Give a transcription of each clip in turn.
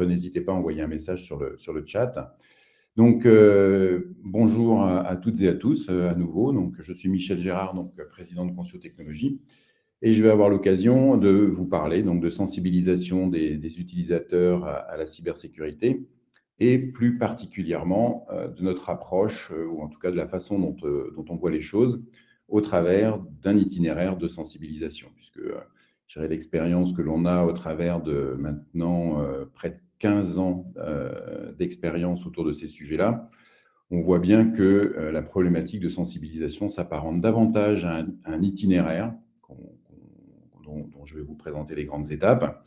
n'hésitez pas à envoyer un message sur le, sur le chat. Donc, euh, bonjour à, toutes et à tous euh, à nouveau. Donc, je suis Michel Gérard, donc, président de Concio Technologies, et je vais avoir l'occasion de vous parler donc, de sensibilisation des, utilisateurs à, la cybersécurité et plus particulièrement euh, de notre approche, ou en tout cas de la façon dont, dont on voit les choses au travers d'un itinéraire de sensibilisation, puisque l'expérience que l'on a au travers de maintenant près de 15 ans euh, d'expérience autour de ces sujets-là, on voit bien que euh, la problématique de sensibilisation s'apparente davantage à un, itinéraire dont, je vais vous présenter les grandes étapes,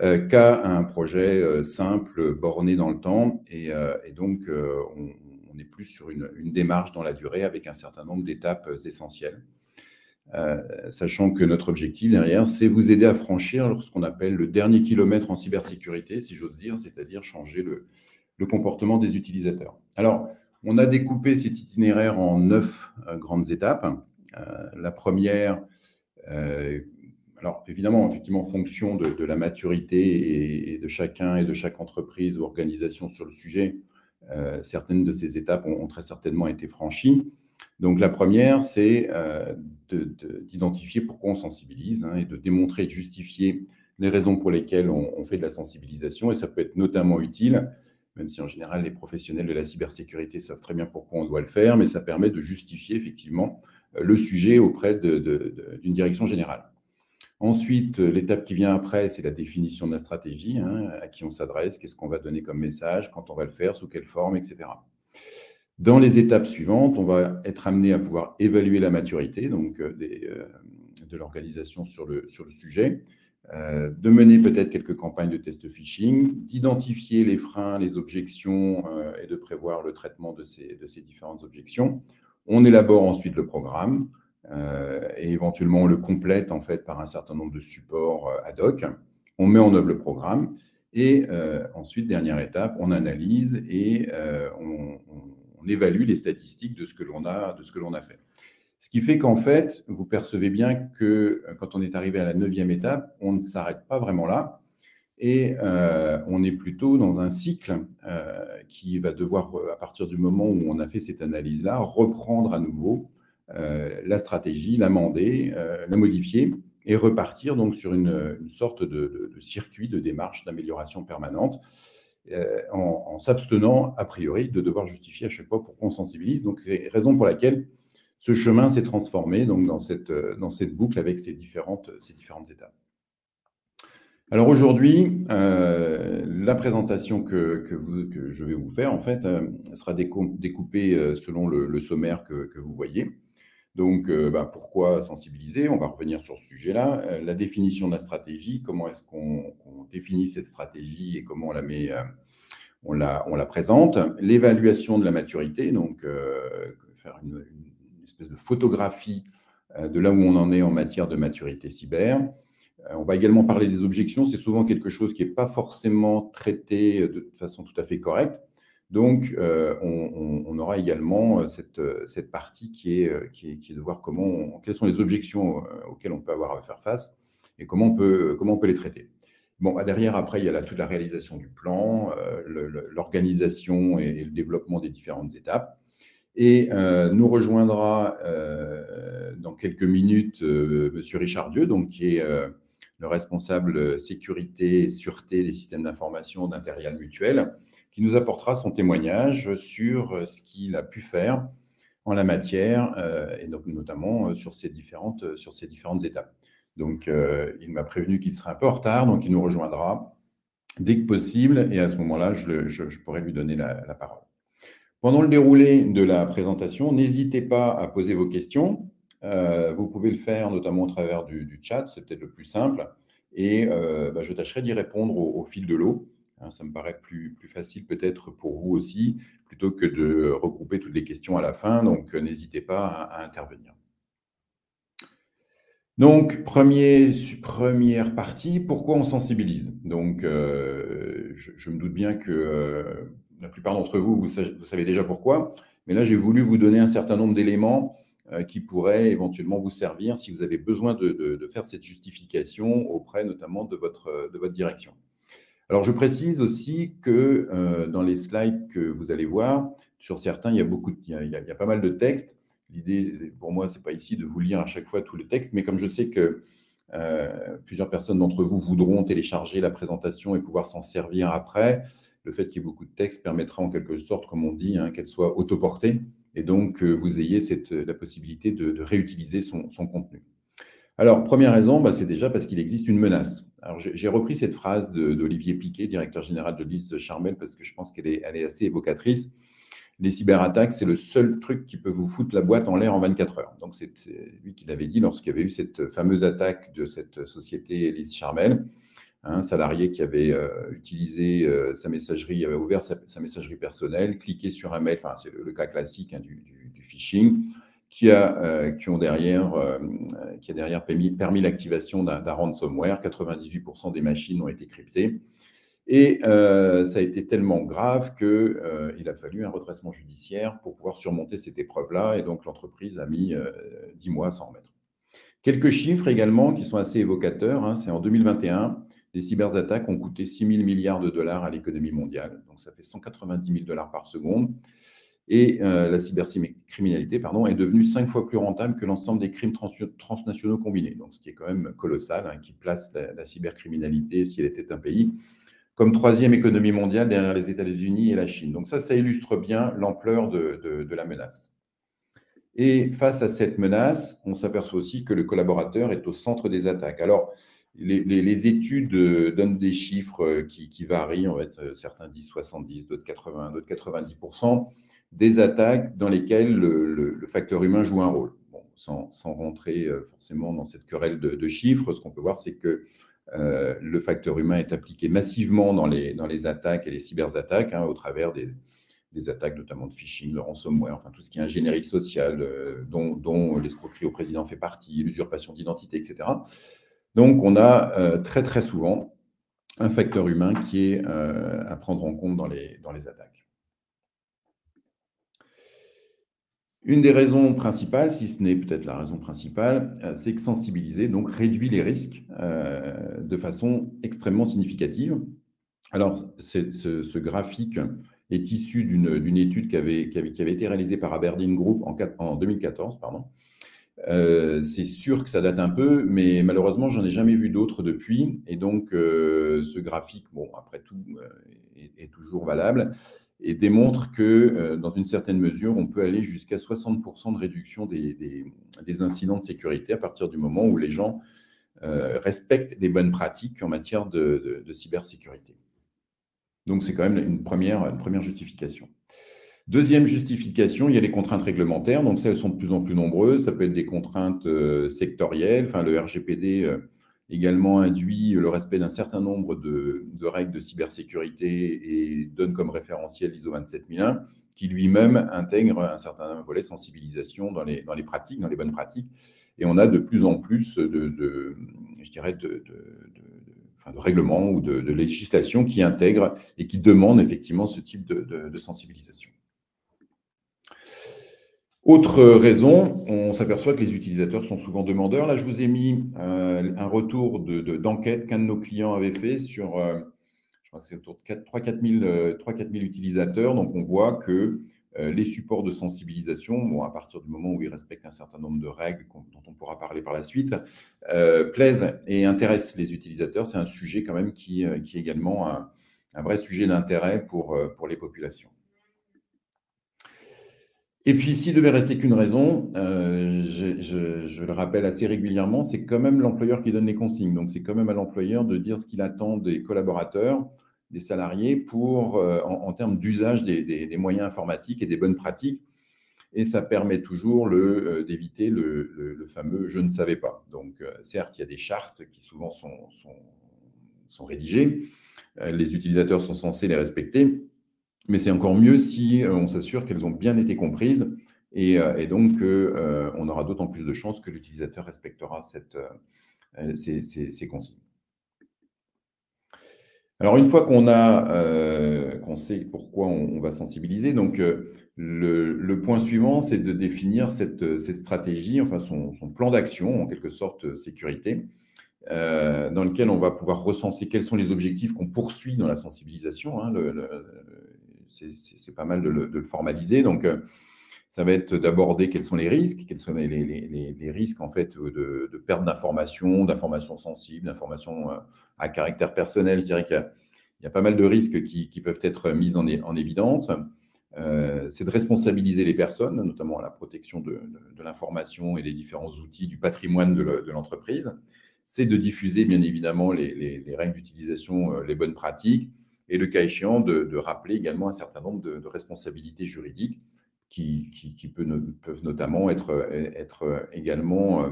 euh, qu'à un projet simple, borné dans le temps. Et, donc, on, est plus sur une, démarche dans la durée avec un certain nombre d'étapes essentielles. Euh, sachant que notre objectif derrière, c'est vous aider à franchir ce qu'on appelle le dernier kilomètre en cybersécurité, si j'ose dire, c'est-à-dire changer le, comportement des utilisateurs. Alors, on a découpé cet itinéraire en neuf euh, grandes étapes. Euh, la première, alors évidemment, effectivement, en fonction de, la maturité et, de chacun et de chaque entreprise ou organisation sur le sujet, certaines de ces étapes ont très certainement été franchies. Donc la première, c'est euh, d'identifier pourquoi on sensibilise hein, et de démontrer, de justifier les raisons pour lesquelles on, fait de la sensibilisation. Et ça peut être notamment utile, même si en général les professionnels de la cybersécurité savent très bien pourquoi on doit le faire, mais ça permet de justifier effectivement euh, le sujet auprès d'une direction générale. Ensuite, l'étape qui vient après, c'est la définition de la stratégie, hein, à qui on s'adresse, qu'est-ce qu'on va donner comme message, quand on va le faire, sous quelle forme, etc. Dans les étapes suivantes, on va être amené à pouvoir évaluer la maturité donc, euh, euh, de l'organisation sur le, sujet, euh, de mener peut-être quelques campagnes de test phishing, d'identifier les freins, les objections et de prévoir le traitement de ces, différentes objections. On élabore ensuite le programme et éventuellement on le complète en fait par un certain nombre de supports ad hoc. On met en œuvre le programme et ensuite, dernière étape, on analyse et on évalue les statistiques de ce que l'on a, de ce que l'on a fait. Ce qui fait qu'en fait, vous percevez bien que euh, quand on est arrivé à la neuvième étape, on ne s'arrête pas vraiment là et euh, on est plutôt dans un cycle euh, qui va devoir, à partir du moment où on a fait cette analyse-là, reprendre à nouveau la stratégie, l'amender, la modifier et repartir donc sur une, sorte de, circuit de démarche d'amélioration permanente euh, en, s'abstenant, a priori, de devoir justifier à chaque fois pourquoi on sensibilise. Donc, raison pour laquelle ce chemin s'est transformé donc, dans, cette, euh, boucle avec ces différentes, ces différentes étapes. Alors aujourd'hui, euh, la présentation que, je vais vous faire, en fait, sera découpée selon le, sommaire que, vous voyez. Donc, euh, bah, pourquoi sensibiliser? On va revenir sur ce sujet-là. Euh, la définition de la stratégie, comment est-ce qu'on définit cette stratégie et comment on la met, euh, on la présente? L'évaluation de la maturité, donc faire une, espèce de photographie de là où on en est en matière de maturité cyber. On va également parler des objections. C'est souvent quelque chose qui n'est pas forcément traité de façon tout à fait correcte. Donc, euh, on, aura également euh, euh, cette, partie qui est, qui, est, de voir comment quelles sont les objections auxquelles on peut avoir à faire face et comment on peut, comment on peut les traiter. Bon, derrière, après, il y a toute la réalisation du plan, l'organisation et, le développement des différentes étapes. Et nous rejoindra dans quelques minutes M. Richard Dieu, donc, qui est le responsable sécurité et sûreté des systèmes d'information d'Intérial Mutuel, qui nous apportera son témoignage sur euh, ce qu'il a pu faire en la matière, euh, et donc notamment euh, sur ces différentes, sur ces différentes étapes. Donc, il m'a prévenu qu'il serait un peu en retard, donc il nous rejoindra dès que possible, et à ce moment-là, je, pourrai lui donner la, parole. Pendant le déroulé de la présentation, n'hésitez pas à poser vos questions. vous pouvez le faire notamment au travers du, chat, c'est peut-être le plus simple, et bah, je tâcherai d'y répondre au, fil de l'eau. Hein, ça me paraît plus, facile peut-être pour vous aussi, plutôt que de regrouper toutes les questions à la fin. Donc, euh, n'hésitez pas à, intervenir. Donc, premier, première partie, pourquoi on sensibilise? Donc, euh, je, me doute bien que euh, la plupart d'entre vous, vous, savez déjà pourquoi, mais là, j'ai voulu vous donner un certain nombre d'éléments qui pourraient éventuellement vous servir si vous avez besoin de, faire cette justification auprès notamment de votre direction. Alors, je précise aussi que euh, dans les slides que vous allez voir, sur certains, il y a, beaucoup, il y a, pas mal de textes. L'idée, pour moi, ce n'est pas ici de vous lire à chaque fois tout le texte, mais comme je sais que euh, plusieurs personnes d'entre vous voudront télécharger la présentation et pouvoir s'en servir après, le fait qu'il y ait beaucoup de texte permettra en quelque sorte, comme on dit, hein, qu'elle soit autoportée et donc vous ayez la possibilité de, réutiliser son contenu. Alors, première raison, bah, c'est déjà parce qu'il existe une menace. Alors, j'ai repris cette phrase d'Olivier Piquet, directeur général de l'IS Charmel, parce que je pense qu'elle est, assez évocatrice. Les cyberattaques, c'est le seul truc qui peut vous foutre la boîte en l'air en 24 heures. Donc, c'est lui qui l'avait dit lorsqu'il y avait eu cette fameuse attaque de cette société Lise Charmel. Un salarié qui avait euh, utilisé euh, sa messagerie, avait ouvert sa, messagerie personnelle, cliqué sur un mail, enfin, c'est le, cas classique hein, du phishing qui, a, euh, ont derrière, euh, permis, l'activation d'un ransomware. 98% des machines ont été cryptées. Et euh, ça a été tellement grave qu'il a fallu un redressement judiciaire pour pouvoir surmonter cette épreuve-là. Et donc, l'entreprise a mis 10 mois à s'en remettre. Quelques chiffres également qui sont assez évocateurs. Hein. C'est en 2021, les cyberattaques ont coûté 6 000 milliards de dollars à l'économie mondiale. Donc, ça fait 190 000 dollars par seconde. Et euh, la cybercriminalité pardon, est devenue cinq fois plus rentable que l'ensemble des crimes transnationaux combinés. Donc, ce qui est quand même colossal, hein, qui place la, cybercriminalité, si elle était un pays, comme troisième économie mondiale derrière les États-Unis et la Chine. Donc ça, ça illustre bien l'ampleur de, la menace. Et face à cette menace, on s'aperçoit aussi que le collaborateur est au centre des attaques. Alors, les, études euh, donnent des chiffres euh, qui, varient, certains disent 70, d'autres 80, d'autres 90 des attaques dans lesquelles le, facteur humain joue un rôle. sans, rentrer euh, forcément dans cette querelle de, chiffres, ce qu'on peut voir, c'est que euh, le facteur humain est appliqué massivement dans les, attaques et les cyberattaques, hein, au travers des, attaques notamment de phishing, de ransomware, enfin tout ce qui est ingénierie sociale, euh, dont, l'escroquerie au président fait partie, l'usurpation d'identité, etc. Donc on a très très souvent un facteur humain qui est à prendre en compte dans les attaques. Une des raisons principales, si ce n'est peut-être la raison principale, euh, c'est que sensibiliser donc réduit les risques euh, de façon extrêmement significative. Alors, ce, graphique est issu d'une étude qui avait, été réalisée par Aberdeen Group en, en 2014. Pardon. Euh, c'est sûr que ça date un peu, mais malheureusement, j'en ai jamais vu d'autres depuis. Et donc, ce graphique, bon, après tout, est, toujours valable et démontre que, euh, dans une certaine mesure, on peut aller jusqu'à 60% de réduction des, des, incidents de sécurité à partir du moment où les gens euh, respectent les bonnes pratiques en matière de, de, cybersécurité. Donc, c'est quand même une première, une première justification. Deuxième justification, il y a les contraintes réglementaires. Donc, celles sont de plus en plus nombreuses. Ça peut être des contraintes euh, sectorielles. Enfin, le RGPD également induit le respect d'un certain nombre de, règles de cybersécurité et donne comme référentiel l'ISO 27001, qui lui-même intègre un certain volet de sensibilisation dans les, pratiques, dans les bonnes pratiques. Et on a de plus en plus de, je dirais, de, de règlements ou de, législation qui intègrent et qui demandent effectivement ce type de sensibilisation. Autre raison, on s'aperçoit que les utilisateurs sont souvent demandeurs. Là, je vous ai mis euh, un retour d'enquête qu'un de nos clients avait fait sur, euh, je crois c'est autour de 3-4 000, euh, utilisateurs. Donc, on voit que les supports de sensibilisation, bon, à partir du moment où ils respectent un certain nombre de règles dont on pourra parler par la suite, plaisent et intéressent les utilisateurs. C'est un sujet quand même qui, est également un, vrai sujet d'intérêt pour les populations. Et puis, s'il devait rester qu'une raison, euh, je, le rappelle assez régulièrement, c'est quand même l'employeur qui donne les consignes. Donc, c'est quand même à l'employeur de dire ce qu'il attend des collaborateurs, des salariés, pour, euh, en, termes d'usage des, moyens informatiques et des bonnes pratiques. Et ça permet toujours euh, d'éviter le, fameux je ne savais pas. Donc, certes, il y a des chartes qui souvent sont, rédigées. les utilisateurs sont censés les respecter mais c'est encore mieux si euh, on s'assure qu'elles ont bien été comprises et, euh, donc euh, on aura d'autant plus de chances que l'utilisateur respectera cette, ces, consignes. Alors, une fois qu'on a, qu'on sait pourquoi on, va sensibiliser, donc le, point suivant, c'est de définir cette, cette stratégie, enfin son, son plan d'action, en quelque sorte sécurité, dans lequel on va pouvoir recenser quels sont les objectifs qu'on poursuit dans la sensibilisation. Hein, c'est pas mal de le, formaliser. Donc, ça va être d'aborder quels sont les risques, quels sont les, risques en fait de, perte d'informations, d'informations sensibles, d'informations à caractère personnel. Je dirais qu'il y, a pas mal de risques qui, peuvent être mis en, en évidence. Euh, c'est de responsabiliser les personnes, notamment à la protection de, l'information et des différents outils du patrimoine de l'entreprise. C'est de diffuser, bien évidemment, les, règles d'utilisation, euh, les bonnes pratiques, et le cas échéant, de, rappeler également un certain nombre de, responsabilités juridiques qui, peuvent notamment être, également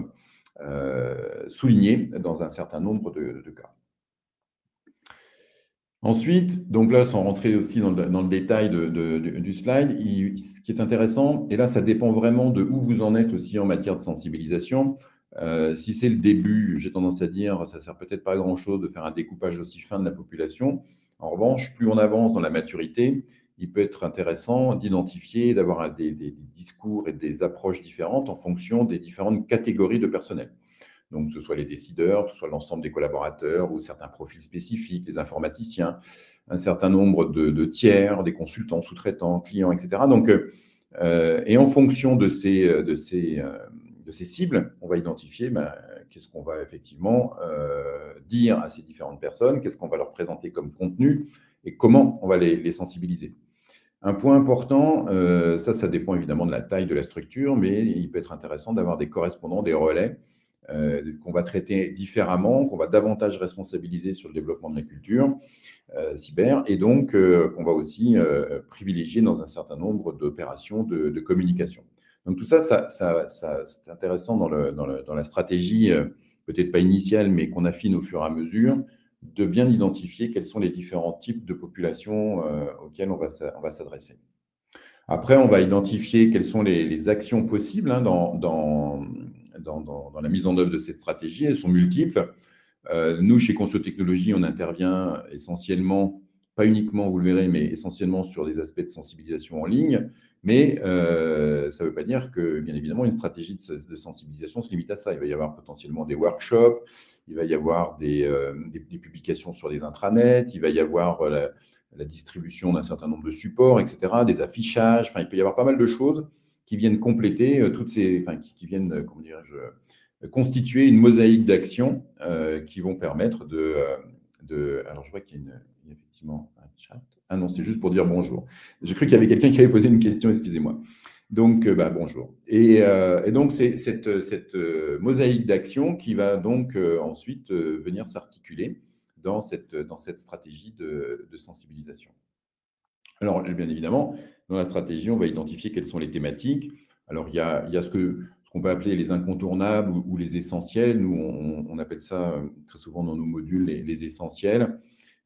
euh, soulignées dans un certain nombre de cas. Ensuite, donc là, sans rentrer aussi dans le, détail du slide, ce qui est intéressant, et là, ça dépend vraiment de où vous en êtes aussi en matière de sensibilisation. Euh, si c'est le début, j'ai tendance à dire, ça sert peut-être pas à grand-chose de faire un découpage aussi fin de la population. En revanche, plus on avance dans la maturité, il peut être intéressant d'identifier, d'avoir des, discours et des approches différentes en fonction des différentes catégories de personnel donc que ce soit les décideurs, que ce soit l'ensemble des collaborateurs ou certains profils spécifiques, les informaticiens, un certain nombre de, tiers, des consultants, sous-traitants, clients, etc. Donc, euh, et en fonction de ces, de, ces, euh, ces cibles, on va identifier ben, qu'est-ce qu'on va effectivement euh, dire à ces différentes personnes, qu'est-ce qu'on va leur présenter comme contenu et comment on va les, sensibiliser. Un point important, ça, ça dépend évidemment de la taille de la structure, mais il peut être intéressant d'avoir des correspondants, des relais euh, qu'on va traiter différemment, qu'on va davantage responsabiliser sur le développement de la culture euh, cyber, et donc euh, qu'on va aussi privilégier dans un certain nombre d'opérations de, communication. Donc tout ça, c'est intéressant dans, la stratégie, peut-être pas initiale, mais qu'on affine au fur et à mesure, de bien identifier quels sont les différents types de populations auxquelles on va, s'adresser. Après, on va identifier quelles sont les, actions possibles hein, dans, dans, la mise en œuvre de cette stratégie. Elles sont multiples. Euh, nous, chez Conso Technologies, on intervient essentiellement, pas uniquement, vous le verrez, mais essentiellement sur des aspects de sensibilisation en ligne. Mais euh, ça ne veut pas dire que, bien évidemment, une stratégie de, sensibilisation se limite à ça. Il va y avoir potentiellement des workshops, il va y avoir des, euh, publications sur des intranets, il va y avoir la, la distribution d'un certain nombre de supports, etc., des affichages. Enfin, il peut y avoir pas mal de choses qui viennent compléter euh, toutes ces, enfin, qui, viennent, euh, comment dirais-je, euh, constituer une mosaïque d'actions qui vont permettre de, de, Alors, je vois qu'il y a Ah non, c'est juste pour dire bonjour. J'ai cru qu'il y avait quelqu'un qui avait posé une question, excusez-moi. Donc, bah, bonjour. Et, donc, c'est cette, cette mosaïque d'actions qui va donc ensuite venir s'articuler dans cette, stratégie de, sensibilisation. Alors, bien évidemment, dans la stratégie, on va identifier quelles sont les thématiques. Alors, il y a, ce qu'on peut appeler les incontournables ou, les essentiels. Nous, on, appelle ça euh, très souvent dans nos modules les, essentiels.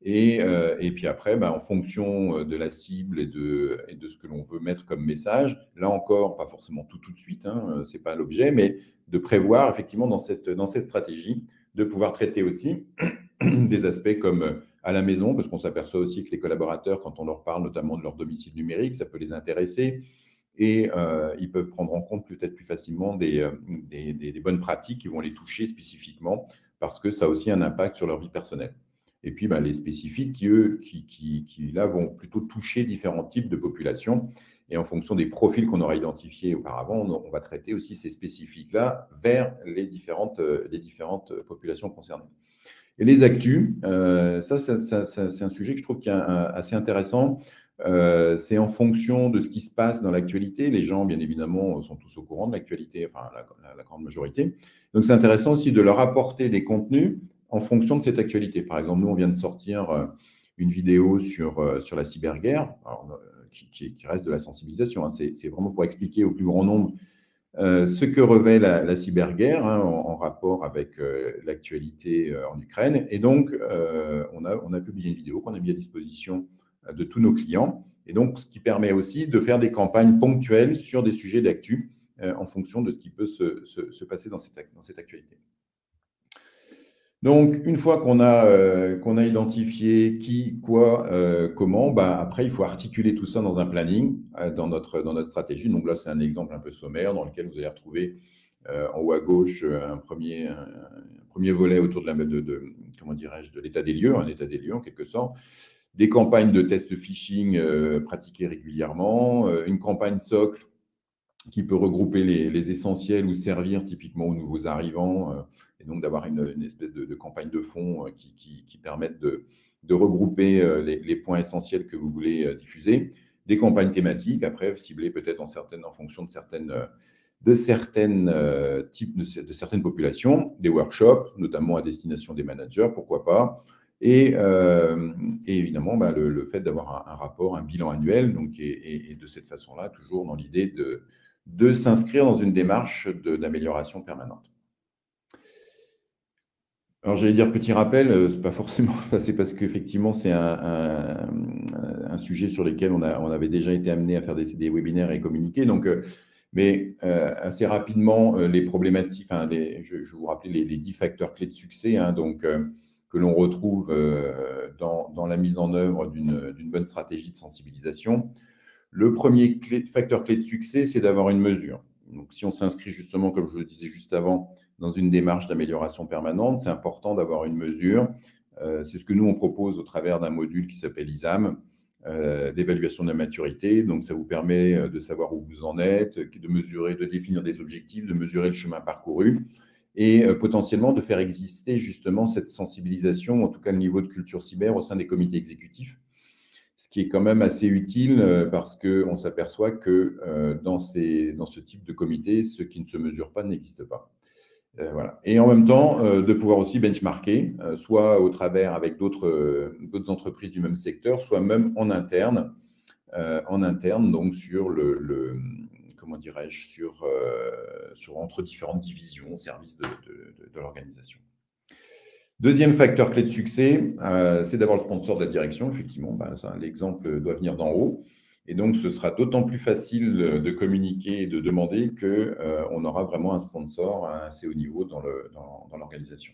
Et, euh, et, puis après, ben, en fonction euh, de la cible et de, ce que l'on veut mettre comme message, là encore, pas forcément tout tout de suite, hein, ce n'est pas l'objet, mais de prévoir effectivement dans cette, dans stratégie de pouvoir traiter aussi des aspects comme à la maison, parce qu'on s'aperçoit aussi que les collaborateurs, quand on leur parle notamment de leur domicile numérique, ça peut les intéresser et euh, ils peuvent prendre en compte peut-être plus facilement euh, des, des, bonnes pratiques qui vont les toucher spécifiquement parce que ça a aussi un impact sur leur vie personnelle. Et puis, ben, les spécifiques qui, eux, qui, qui, là, vont plutôt toucher différents types de populations. Et en fonction des profils qu'on aura identifiés auparavant, on, va traiter aussi ces spécifiques-là vers les différentes, euh, les différentes populations concernées. Et les actus, euh, ça, c'est un sujet que je trouve qui est assez intéressant. Euh, c'est en fonction de ce qui se passe dans l'actualité. Les gens, bien évidemment, sont tous au courant de l'actualité, enfin la, grande majorité. Donc c'est intéressant aussi de leur apporter des contenus en fonction de cette actualité. Par exemple, nous, on vient de sortir euh, une vidéo sur, sur la cyberguerre, qui, qui, reste de la sensibilisation. Hein. C'est vraiment pour expliquer au plus grand nombre euh, ce que revêt la, cyberguerre hein, en, rapport avec euh, l'actualité euh, en Ukraine. Et donc, on, a, publié une vidéo qu'on a mis à disposition de tous nos clients. Et donc, ce qui permet aussi de faire des campagnes ponctuelles sur des sujets d'actu en fonction de ce qui peut se, se, passer dans cette, dans cette actualité. Donc, une fois qu'on a, euh, identifié qui, quoi, euh, comment, bah, après, il faut articuler tout ça dans un planning, euh, dans, notre, dans notre stratégie. Donc là, c'est un exemple un peu sommaire dans lequel vous allez retrouver en haut à gauche un premier, volet autour de la de, dirais-je de l'état des lieux, un état des lieux en quelque sorte, des campagnes de test phishing pratiquées régulièrement, une campagne socle qui peut regrouper les, essentiels ou servir typiquement aux nouveaux arrivants, et donc d'avoir une, espèce de, campagne de fond qui, qui, permettent de, regrouper les, points essentiels que vous voulez diffuser, des campagnes thématiques, après ciblées peut-être en, en fonction de certaines de certaines euh, types de, certaines populations, des workshops, notamment à destination des managers, pourquoi pas, et, euh, évidemment bah, le, fait d'avoir un, rapport, un bilan annuel, donc et, de cette façon-là, toujours dans l'idée de, de s'inscrire dans une démarche d'amélioration permanente. Alors j'allais dire petit rappel, euh, c'est pas forcément, c'est parce qu'effectivement c'est un, sujet sur lequel on, avait déjà été amené à faire des, webinaires et communiquer. Donc mais euh, assez rapidement, euh, les problématiques, enfin, je, vous rappeler les, dix facteurs clés de succès hein, donc, euh, que l'on retrouve dans, la mise en œuvre d'une bonne stratégie de sensibilisation. Le premier facteur clé de succès, c'est d'avoir une mesure. Donc, si on s'inscrit justement, comme je le disais juste avant, dans une démarche d'amélioration permanente, c'est important d'avoir une mesure. c'est ce que nous, on propose au travers d'un module qui s'appelle ISAM, euh, d'évaluation de la maturité. Donc, ça vous permet euh, de savoir où vous en êtes, de mesurer, de définir des objectifs, de mesurer le chemin parcouru et euh, potentiellement de faire exister justement cette sensibilisation, en tout cas le niveau de culture cyber au sein des comités exécutifs. Ce qui est quand même assez utile parce qu'on s'aperçoit que dans, ces, dans ce type de comité, ce qui ne se mesure pas n'existe pas. Euh, voilà. Et en même temps, euh, de pouvoir aussi benchmarker, euh, soit au travers avec d'autres entreprises du même secteur, soit même en interne, en interne, donc sur le, comment dirais-je, sur, sur, entre différentes divisions, services de, de, l'organisation. Deuxième facteur clé de succès, c'est d'avoir le sponsor de la direction. Effectivement, ben, l'exemple doit venir d'en haut. Et donc, ce sera d'autant plus facile de communiquer et de demander qu'on euh, aura vraiment un sponsor à assez haut niveau dans l'organisation.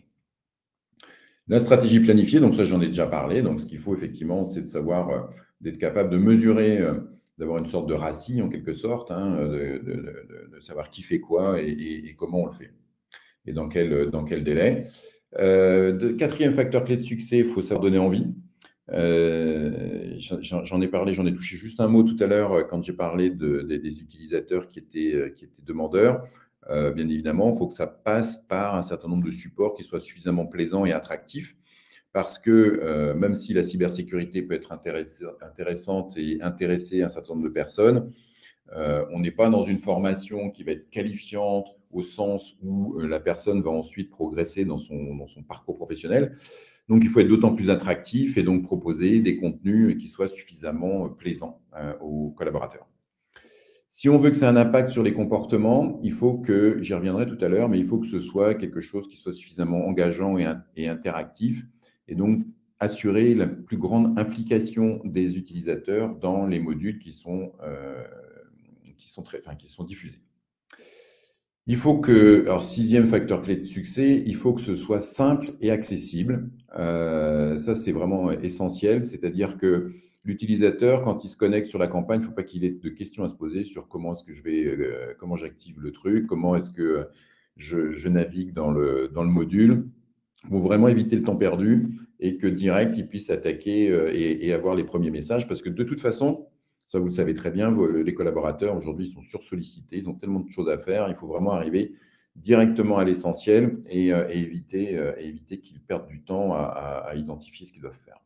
La stratégie planifiée, donc ça j'en ai déjà parlé, donc ce qu'il faut effectivement, c'est de savoir, euh, d'être capable de mesurer, euh, d'avoir une sorte de RACI en quelque sorte, hein, de, savoir qui fait quoi et, comment on le fait, et dans quel délai. Quatrième facteur clé de succès, il faut savoir donner envie. Euh, j'en ai parlé, j'en ai touché juste un mot tout à l'heure euh, quand j'ai parlé des utilisateurs euh, qui étaient demandeurs. bien évidemment, il faut que ça passe par un certain nombre de supports qui soient suffisamment plaisants et attractifs parce que même si la cybersécurité peut être intéressante et intéresser un certain nombre de personnes, on n'est pas dans une formation qui va être qualifiante au sens où la personne va ensuite progresser dans son, parcours professionnel. Donc, il faut être d'autant plus attractif et donc proposer des contenus qui soient suffisamment euh, plaisants euh, aux collaborateurs. Si on veut que ça ait un impact sur les comportements, il faut que, j'y reviendrai tout à l'heure, mais il faut que ce soit quelque chose qui soit suffisamment engageant et, interactif, et donc assurer la plus grande implication des utilisateurs dans les modules qui sont, euh, diffusés. Il faut que, alors sixième facteur clé de succès, il faut que ce soit simple et accessible. Euh, ça, c'est vraiment essentiel. C'est-à-dire que l'utilisateur, quand il se connecte sur la campagne, il ne faut pas qu'il ait de questions à se poser sur comment est-ce que je vais, euh, comment j'active le truc, comment est-ce que je, navigue dans le, module. Il faut vraiment éviter le temps perdu et que direct, il puisse attaquer euh, et avoir les premiers messages parce que de toute façon, ça, vous le savez très bien, les collaborateurs aujourd'hui sont sursollicités, ils ont tellement de choses à faire. Il faut vraiment arriver directement à l'essentiel et, euh, éviter, euh, éviter qu'ils perdent du temps à, identifier ce qu'ils doivent faire.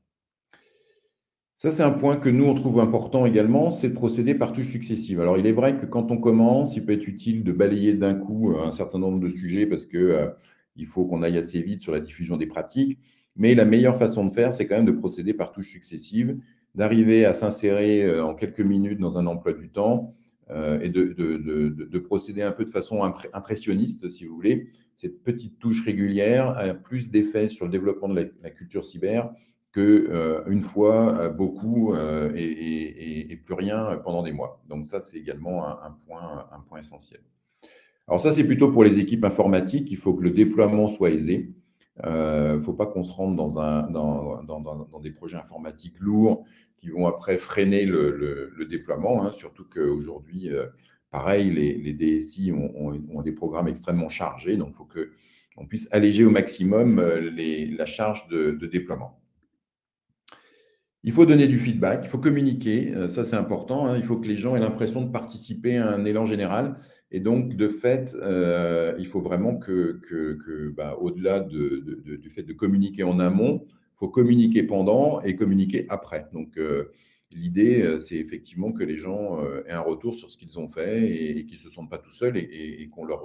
Ça, c'est un point que nous, on trouve important également, c'est de procéder par touches successives. Alors, il est vrai que quand on commence, il peut être utile de balayer d'un coup euh, un certain nombre de sujets parce qu'il faut qu'on aille assez vite sur la diffusion des pratiques. Mais la meilleure façon de faire, c'est quand même de procéder par touches successives d'arriver à s'insérer euh, en quelques minutes dans un emploi du temps euh, et de, procéder un peu de façon impressionniste, si vous voulez. Cette petite touche régulière a plus d'effet sur le développement de la, culture cyber que euh, une fois beaucoup et, plus rien pendant des mois. Donc ça, c'est également un, point, un point essentiel. Alors ça, c'est plutôt pour les équipes informatiques. Il faut que le déploiement soit aisé. Il ne faut pas qu'on se rende dans, un, dans, dans, des projets informatiques lourds qui vont après freiner le, déploiement, hein, surtout qu'aujourd'hui, euh, pareil, les, DSI ont, des programmes extrêmement chargés, donc il faut qu'on puisse alléger au maximum la charge de déploiement. Il faut donner du feedback, il faut communiquer, euh, ça c'est important. Hein. Il faut que les gens aient l'impression de participer à un élan général. Et donc, de fait, euh, il faut vraiment que, bah, au-delà du fait de communiquer en amont, faut communiquer pendant et communiquer après. Donc, euh, l'idée, c'est effectivement que les gens aient un retour sur ce qu'ils ont fait et, qu'ils ne se sentent pas tout seuls et, qu'on leur,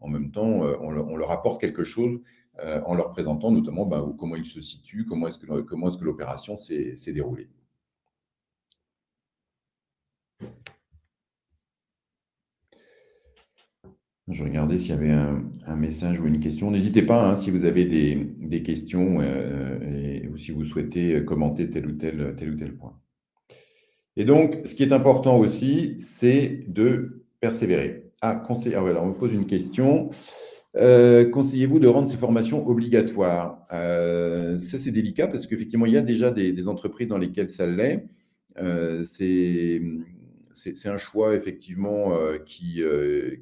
en même temps, on leur apporte quelque chose euh, en leur présentant notamment bah, comment ils se situent, comment est-ce que l'opération s'est déroulée. Je regardais s'il y avait un, message ou une question. N'hésitez pas hein, si vous avez des, questions euh, ou si vous souhaitez commenter tel ou tel, point. Et donc, ce qui est important aussi, c'est de persévérer. Ah, conseil, ah voilà, on me pose une question. Euh, conseillez-vous de rendre ces formations obligatoires? Euh, Ça, c'est délicat parce qu'effectivement, il y a déjà des, entreprises dans lesquelles ça l'est. Euh, c'est un choix, effectivement, qui,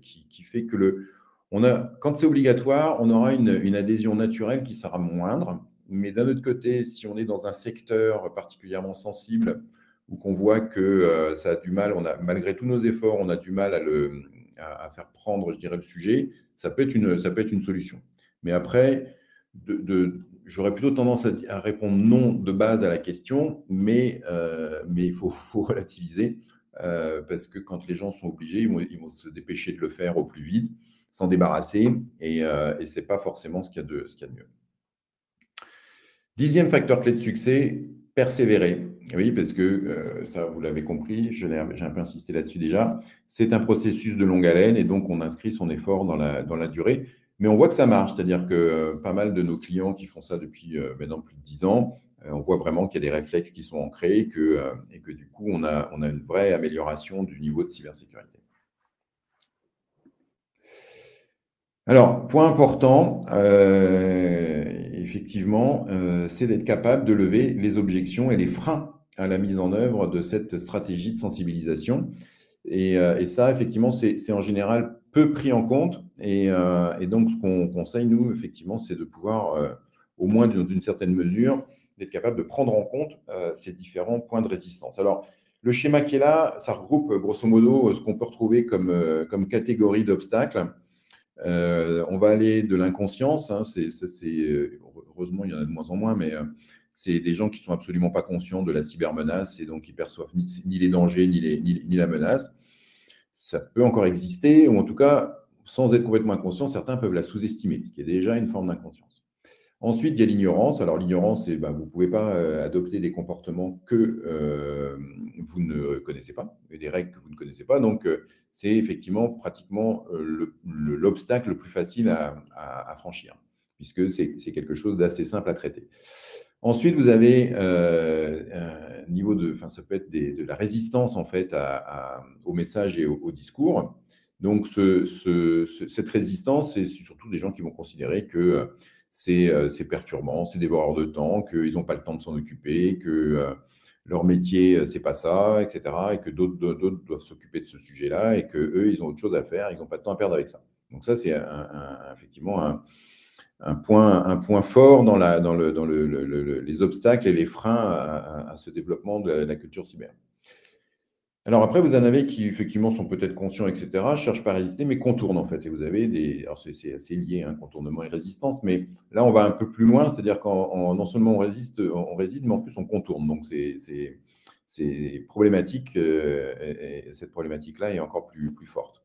qui, fait que le, on a, quand c'est obligatoire, on aura une, une, adhésion naturelle qui sera moindre. Mais d'un autre côté, si on est dans un secteur particulièrement sensible ou qu'on voit que ça a du mal, on a, malgré tous nos efforts, on a du mal à, le, à faire prendre, je dirais, le sujet, ça peut être une, ça peut être une solution. Mais après, de, j'aurais plutôt tendance à, répondre non de base à la question, mais, euh, mais il faut relativiser euh, parce que quand les gens sont obligés, ils vont, se dépêcher de le faire au plus vite, s'en débarrasser, et, euh, ce n'est pas forcément ce qu'il y, a de, mieux. Dixième facteur clé de succès, persévérer. Oui, parce que ça, vous l'avez compris, j'ai un peu insisté là-dessus déjà, c'est un processus de longue haleine et donc on inscrit son effort dans la, durée. Mais on voit que ça marche, c'est-à-dire que pas mal de nos clients qui font ça depuis maintenant plus de 10 ans, on voit vraiment qu'il y a des réflexes qui sont ancrés et que, et que du coup, on a, une vraie amélioration du niveau de cybersécurité. Alors, point important, euh, effectivement, euh, c'est d'être capable de lever les objections et les freins à la mise en œuvre de cette stratégie de sensibilisation. Et, euh, ça, effectivement, c'est en général peu pris en compte. Et, donc, ce qu'on conseille, nous, effectivement, c'est de pouvoir, au moins d'une certaine mesure, d'être capable de prendre en compte ces différents points de résistance. Alors, le schéma qui est là, ça regroupe grosso modo ce qu'on peut retrouver comme, comme catégorie d'obstacles. Euh, on va aller de l'inconscience. Hein, euh, heureusement, il y en a de moins en moins, mais euh, c'est des gens qui sont absolument pas conscients de la cybermenace et donc ils perçoivent ni, les dangers ni, ni, la menace. Ça peut encore exister, ou en tout cas, sans être complètement inconscient, certains peuvent la sous-estimer, ce qui est déjà une forme d'inconscience. Ensuite, il y a l'ignorance. Alors, l'ignorance, c'est ben, vous ne pouvez pas euh, adopter des comportements que euh, vous ne connaissez pas, des règles que vous ne connaissez pas. Donc, euh, c'est effectivement pratiquement l'obstacle le, plus facile à, franchir, puisque c'est quelque chose d'assez simple à traiter. Ensuite, vous avez un niveau de, enfin, ça peut être de la résistance en fait au message et au, discours. Donc, cette résistance, c'est surtout des gens qui vont considérer que c'est perturbant, c'est dévoreur de temps, qu'ils n'ont pas le temps de s'en occuper, que euh, leur métier, euh, c'est pas ça, etc. Et que d'autres doivent s'occuper de ce sujet-là et qu'eux, ils ont autre chose à faire, ils n'ont pas de temps à perdre avec ça. Donc ça, c'est effectivement un, point, fort dans, la, dans, le, dans le, les obstacles et les freins à, ce développement de la culture cyber. Alors après, vous en avez qui effectivement sont peut-être conscients, etc., cherchent pas à résister, mais contournent en fait. Et vous avez des. Alors c'est assez lié, hein, contournement et résistance, mais là on va un peu plus loin, c'est-à-dire qu'en non seulement on résiste, on résiste, mais en plus on contourne. Donc c'est problématique, euh, et cette problématique-là est encore plus, forte.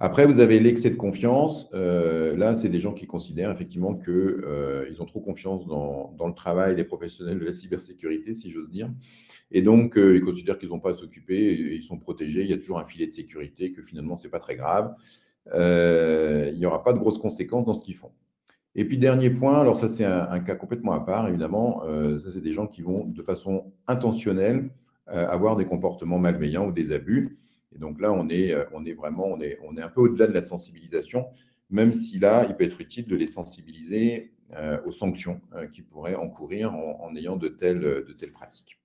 Après, vous avez l'excès de confiance. Euh, là, c'est des gens qui considèrent effectivement qu'ils euh, ont trop confiance dans, le travail des professionnels de la cybersécurité, si j'ose dire. Et donc, euh, ils considèrent qu'ils n'ont pas à s'occuper, ils sont protégés, il y a toujours un filet de sécurité, que finalement, ce n'est pas très grave. il n'y aura pas de grosses conséquences dans ce qu'ils font. Et puis, dernier point, alors ça, c'est un, cas complètement à part, évidemment. ça, c'est des gens qui vont, de façon intentionnelle, avoir des comportements malveillants ou des abus. Et donc là, on est, euh, on est vraiment, on est, on est un peu au-delà de la sensibilisation, même si là, il peut être utile de les sensibiliser euh, aux sanctions euh, qui pourraient encourir en, ayant de telles, de telles pratiques.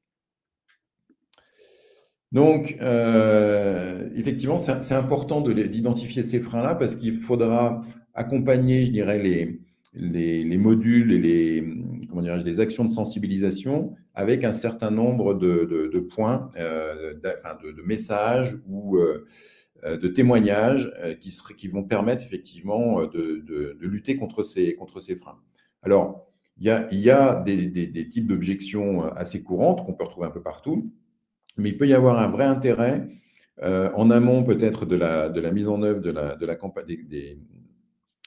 Donc, euh, effectivement, c'est important d'identifier ces freins-là parce qu'il faudra accompagner, je dirais, les, les, modules et les, comment les actions de sensibilisation avec un certain nombre de, points, euh, de, messages ou euh, de témoignages qui, qui vont permettre effectivement de, lutter contre ces, contre ces freins. Alors, il y a, y a des, des types d'objections assez courantes qu'on peut retrouver un peu partout mais il peut y avoir un vrai intérêt euh, en amont peut-être de la, mise en œuvre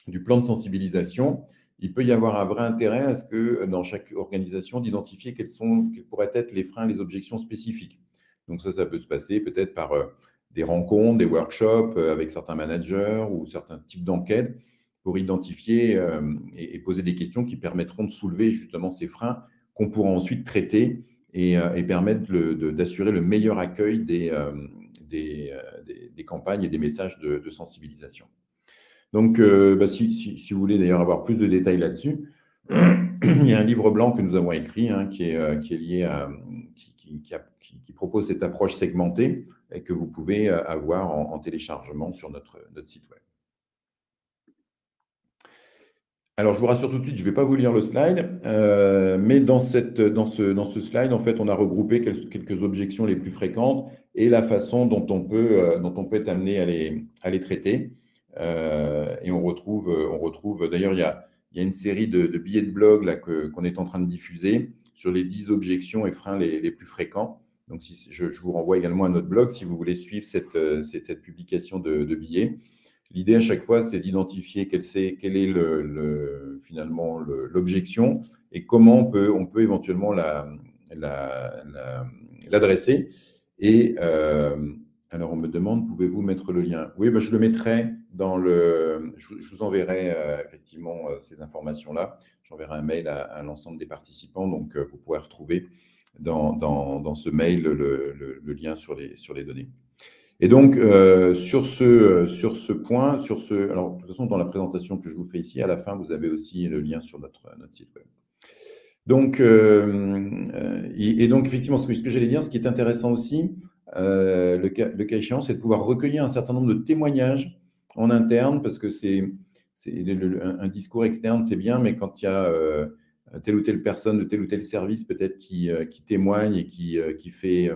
du plan de sensibilisation. Il peut y avoir un vrai intérêt à ce que dans chaque organisation d'identifier quels, pourraient être les freins, les objections spécifiques. Donc ça, ça peut se passer peut-être par euh, des rencontres, des workshops euh, avec certains managers ou certains types d'enquêtes pour identifier et, poser des questions qui permettront de soulever justement ces freins qu'on pourra ensuite traiter et, euh, et permettre d'assurer le, meilleur accueil des, euh, euh, des, campagnes et des messages de, sensibilisation. Donc, bah, si, vous voulez d'ailleurs avoir plus de détails là-dessus, il y a un livre blanc que nous avons écrit hein, qui, est, lié qui, propose cette approche segmentée et que vous pouvez avoir en, en téléchargement sur notre site web. Alors, je vous rassure tout de suite, je ne vais pas vous lire le slide, euh, mais dans, cette, dans, ce, dans ce slide, en fait, on a regroupé quelques, objections les plus fréquentes et la façon dont on peut, euh, dont on peut être amené à les, à les traiter. Euh, et on retrouve, on retrouve d'ailleurs, il y a, y a une série de, billets de blog qu'on est en train de diffuser sur les 10 objections et freins les, plus fréquents. Donc, si, je, vous renvoie également à notre blog si vous voulez suivre cette, cette, publication de billets. L'idée à chaque fois, c'est d'identifier quel, est, le, finalement l'objection et comment on peut, on peut éventuellement l'adresser. La, et euh, alors, on me demande, pouvez-vous mettre le lien? Oui, ben, je le mettrai dans le. Je, vous enverrai euh, effectivement euh, ces informations-là. J'enverrai un mail à, l'ensemble des participants, donc vous pourrez retrouver dans, dans, dans ce mail le, le, lien sur les, sur les données. Et donc, euh, sur, ce, sur ce point, sur ce, alors de toute façon, dans la présentation que je vous fais ici, à la fin, vous avez aussi le lien sur notre, notre site web. Donc, euh, euh, et, donc, effectivement, ce que, j'allais dire, ce qui est intéressant aussi, le, cas, le cas échéant, c'est de pouvoir recueillir un certain nombre de témoignages en interne, parce que c'est un, un, discours externe, c'est bien, mais quand il y a telle ou telle personne de tel ou tel service peut-être qui, qui témoigne et qui, qui fait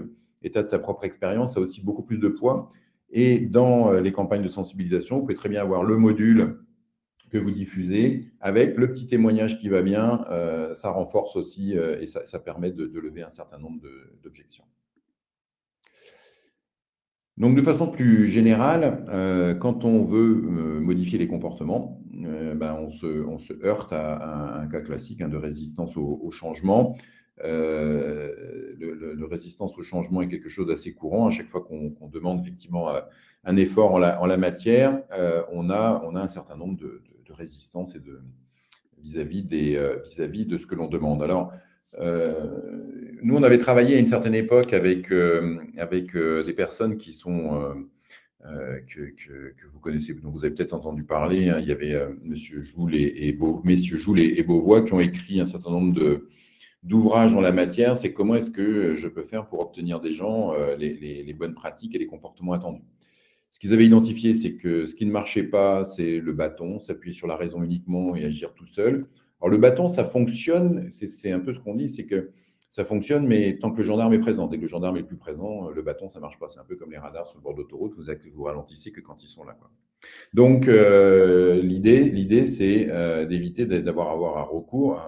état de sa propre expérience, a aussi beaucoup plus de poids. Et dans euh, les campagnes de sensibilisation, vous pouvez très bien avoir le module que vous diffusez avec le petit témoignage qui va bien. Euh, ça renforce aussi euh, et ça, permet de, lever un certain nombre d'objections. Donc, de façon plus générale, quand on veut modifier les comportements, ben, on, se, heurte à, un cas classique hein, de résistance au changement. Euh, le, résistance au changement est quelque chose d'assez courant. À chaque fois qu'on demande effectivement euh, un effort en la, matière, euh, on, a, un certain nombre de, résistances et de vis-à-vis de ce que l'on demande. Alors, nous, on avait travaillé à une certaine époque avec, des personnes qui sont que, vous connaissez, dont vous avez peut-être entendu parler. Hein. Il y avait Monsieur Joule et, Messieurs Joule et, et Beauvois qui ont écrit un certain nombre de, d'ouvrage en la matière, c'est comment est-ce que je peux faire pour obtenir des gens euh, les, bonnes pratiques et les comportements attendus. Ce qu'ils avaient identifié, c'est que ce qui ne marchait pas, c'est le bâton, s'appuyer sur la raison uniquement et agir tout seul. Alors le bâton, ça fonctionne, c'est un peu ce qu'on dit, c'est que ça fonctionne, mais tant que le gendarme est présent. Dès que le gendarme est plus présent, le bâton, ça marche pas. C'est un peu comme les radars sur le bord d'autoroute, vous, vous ralentissez que quand ils sont là. Donc euh, l'idée, c'est euh, d'éviter d'avoir avoir un recours,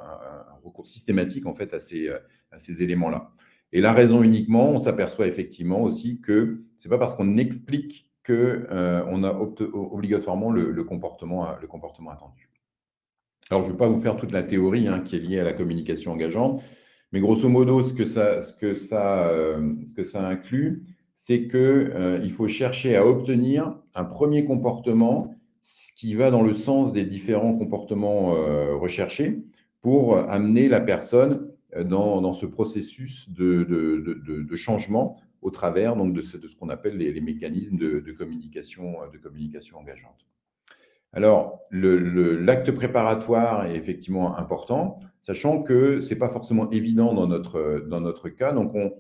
recours systématique en fait à ces, euh, à ces éléments-là. Et la raison uniquement, on s'aperçoit effectivement aussi que c'est pas parce qu'on explique que euh, on a obligatoirement le, comportement, le comportement attendu. Alors, je ne vais pas vous faire toute la théorie hein, qui est liée à la communication engageante, mais grosso modo, ce que ça, ce que ça, euh, ce que ça inclut, c'est qu'il il faut chercher à obtenir un premier comportement qui va dans le sens des différents comportements recherchés pour amener la personne euh, dans, ce processus de, changement au travers donc, de ce, qu'on appelle les, mécanismes de, communication, de communication engageante. Alors, l'acte préparatoire est effectivement important, sachant que ce n'est pas forcément évident dans notre, dans notre cas. Donc, on,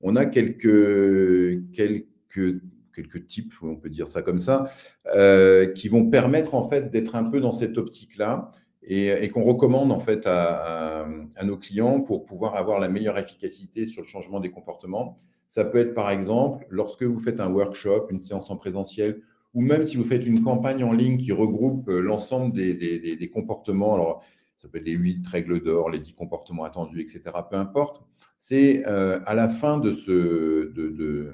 on a quelques, quelques, quelques types, on peut dire ça comme ça, euh, qui vont permettre en fait d'être un peu dans cette optique-là et, qu'on recommande en fait à, nos clients pour pouvoir avoir la meilleure efficacité sur le changement des comportements. Ça peut être par exemple lorsque vous faites un workshop, une séance en présentiel, ou même si vous faites une campagne en ligne qui regroupe euh, l'ensemble des, comportements. Alors, ça peut être les huit règles d'or, les dix comportements attendus, etc. Peu importe. C'est euh, à la fin de, ce, de, de,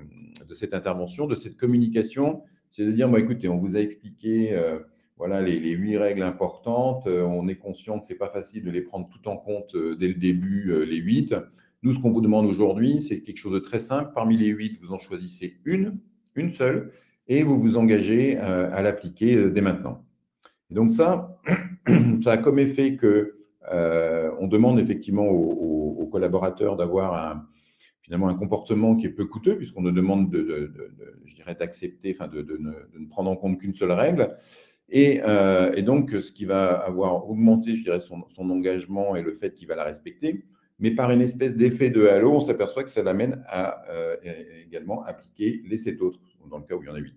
de, cette intervention, de cette communication, c'est de dire, bon, écoutez, on vous a expliqué euh, voilà, les, huit règles importantes. Euh, on est conscient que ce n'est pas facile de les prendre tout en compte dès le début, les huit. Nous, ce qu'on vous demande aujourd'hui, c'est quelque chose de très simple. Parmi les huit, vous en choisissez une, une seule, et vous vous engagez à l'appliquer dès maintenant. donc ça, ça a comme effet que euh, on demande effectivement aux, collaborateurs d'avoir un, finalement un comportement qui est peu coûteux, puisqu'on nous demande de, je dirais, d'accepter, enfin de, ne, prendre en compte qu'une seule règle. Euh, et, donc, ce qui va avoir augmenté, je dirais, son, engagement et le fait qu'il va la respecter. Mais par une espèce d'effet de halo, on s'aperçoit que ça l'amène à euh, également appliquer les sept autres, dans le cas où il y en a huit.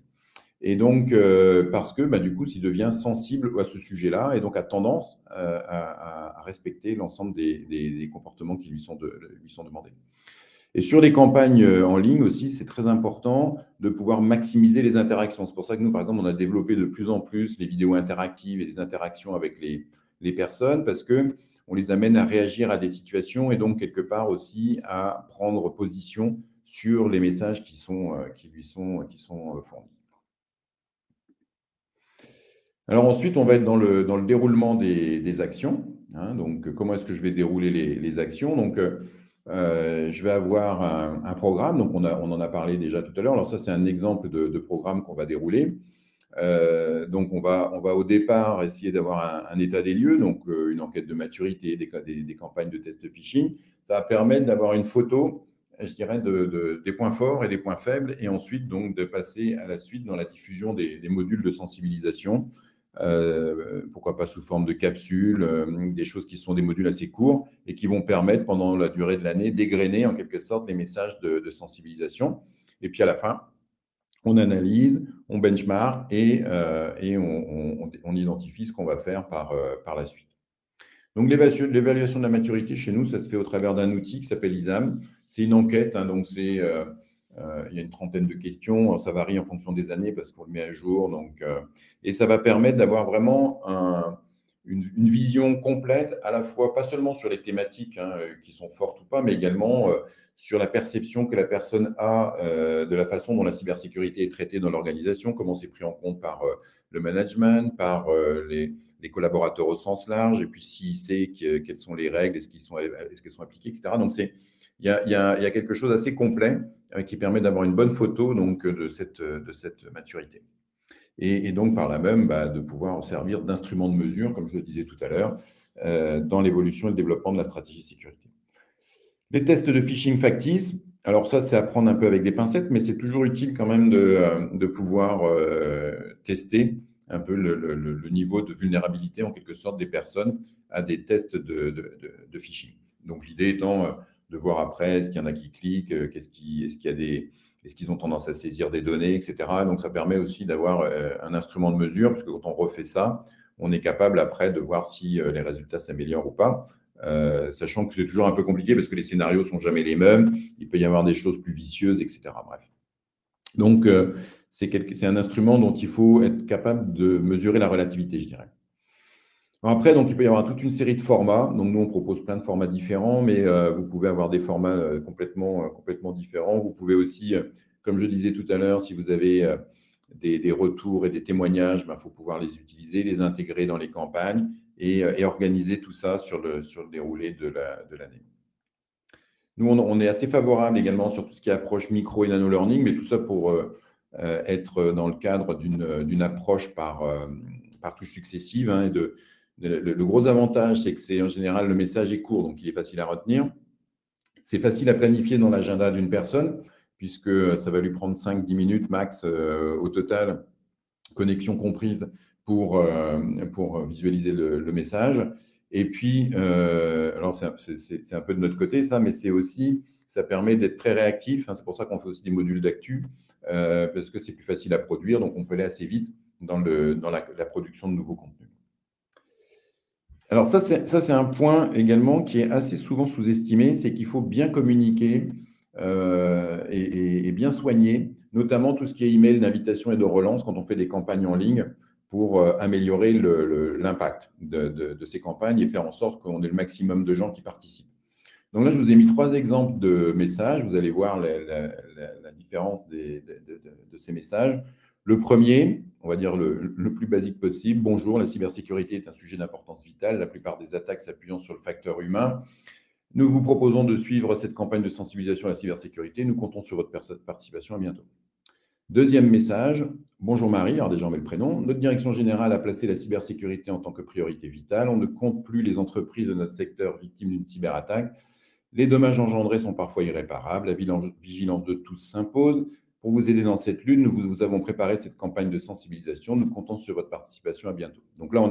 Et donc, euh, parce que bah, du coup, s'il devient sensible à ce sujet-là et donc a tendance à, respecter l'ensemble des, comportements qui lui sont, lui sont demandés. Et sur les campagnes euh, en ligne aussi, c'est très important de pouvoir maximiser les interactions. C'est pour ça que nous, par exemple, on a développé de plus en plus les vidéos interactives et des interactions avec les, les personnes parce que on les amène à réagir à des situations et donc quelque part aussi à prendre position sur les messages qui, sont, qui lui sont, qui sont fournis. Alors ensuite, on va être dans le, dans le déroulement des, actions. Hein. donc, comment est-ce que je vais dérouler les, actions? Donc, euh, je vais avoir un, programme. Donc, on, en a parlé déjà tout à l'heure. Alors, ça, c'est un exemple de, programme qu'on va dérouler. Euh, donc, on va, on va au départ essayer d'avoir un, état des lieux, donc euh, une enquête de maturité, des, campagnes de test phishing. Ça va permettre d'avoir une photo, je dirais, de, des points forts et des points faibles, et ensuite donc de passer à la suite dans la diffusion des modules de sensibilisation euh, pourquoi pas sous forme de capsules, euh, des choses qui sont des modules assez courts et qui vont permettre pendant la durée de l'année d'égrainer en quelque sorte les messages de, sensibilisation. Et puis à la fin, on analyse, on benchmark et, euh, et on, identifie ce qu'on va faire par, par la suite. Donc l'évaluation de la maturité chez nous, ça se fait au travers d'un outil qui s'appelle ISAM. C'est une enquête, hein, donc c'est euh, il y a une trentaine de questions, ça varie en fonction des années parce qu'on le met à jour. Donc, euh, et ça va permettre d'avoir vraiment une, vision complète, à la fois pas seulement sur les thématiques hein, euh, qui sont fortes ou pas, mais également sur la perception que la personne a de la façon dont la cybersécurité est traitée dans l'organisation, comment c'est pris en compte par le management, par les, collaborateurs au sens large, et puis s'il sait quelles sont les règles, est-ce qu'elles sont, est sont appliquées, etc. Donc c'est il y, a, quelque chose d'assez complet euh, qui permet d'avoir une bonne photo donc, de, cette, de cette maturité. Et, donc, par là même, bah, de pouvoir en servir d'instrument de mesure, comme je le disais tout à l'heure, euh, dans l'évolution et le développement de la stratégie sécurité. Les tests de phishing factice, alors ça, c'est à prendre un peu avec des pincettes, mais c'est toujours utile quand même de, euh, pouvoir tester un peu le, niveau de vulnérabilité, en quelque sorte, des personnes à des tests de phishing. Donc, l'idée étant de voir après, est-ce qu'il y en a qui cliquent, euh, qu'est-ce qui, est-ce qu'ils ont tendance à saisir des données, etc. Donc, ça permet aussi d'avoir euh, un instrument de mesure, puisque quand on refait ça, on est capable après de voir si euh, les résultats s'améliorent ou pas. sachant que c'est toujours un peu compliqué parce que les scénarios sont jamais les mêmes, il peut y avoir des choses plus vicieuses, etc. Bref. Donc, c'est un instrument dont il faut être capable de mesurer la relativité, je dirais. Après, donc, il peut y avoir toute une série de formats. Donc, nous, on propose plein de formats différents, mais euh, vous pouvez avoir des formats euh, complètement, euh, complètement différents. Vous pouvez aussi, comme je disais tout à l'heure, si vous avez des, retours et des témoignages, il ben, faut pouvoir les utiliser, les intégrer dans les campagnes et, organiser tout ça sur le, déroulé de l'année. nous, on, est assez favorable également sur tout ce qui est approche micro et nano-learning, mais tout ça pour être dans le cadre d'une approche par, par touche successive hein, et de le, gros avantage, c'est que c'est en général le message est court, donc il est facile à retenir. C'est facile à planifier dans l'agenda d'une personne, puisque ça va lui prendre 5-10 minutes max euh, au total, connexion comprise, pour, euh, pour visualiser le, message. Et puis, alors c'est un peu de notre côté ça, mais c'est aussi, ça permet d'être très réactif. Hein. c'est pour ça qu'on fait aussi des modules d'actu, parce que c'est plus facile à produire, donc on peut aller assez vite dans, le, dans la production de nouveaux contenus. Alors ça, c'est un point également qui est assez souvent sous-estimé, c'est qu'il faut bien communiquer euh, et, bien soigner, notamment tout ce qui est email d'invitation et de relance quand on fait des campagnes en ligne pour euh, améliorer l'impact de, ces campagnes et faire en sorte qu'on ait le maximum de gens qui participent. Donc là, je vous ai mis trois exemples de messages. Vous allez voir la, différence de, ces messages. Le premier, on va dire le, plus basique possible. Bonjour, la cybersécurité est un sujet d'importance vitale, la plupart des attaques s'appuyant sur le facteur humain. Nous vous proposons de suivre cette campagne de sensibilisation à la cybersécurité. Nous comptons sur votre participation. À bientôt. Deuxième message. Bonjour Marie, alors déjà on met le prénom. Notre direction générale a placé la cybersécurité en tant que priorité vitale. On ne compte plus les entreprises de notre secteur victimes d'une cyberattaque. Les dommages engendrés sont parfois irréparables. La vigilance de tous s'impose. Pour vous aider dans cette lutte, nous vous avons préparé cette campagne de sensibilisation. Nous comptons sur votre participation. À bientôt. Donc là,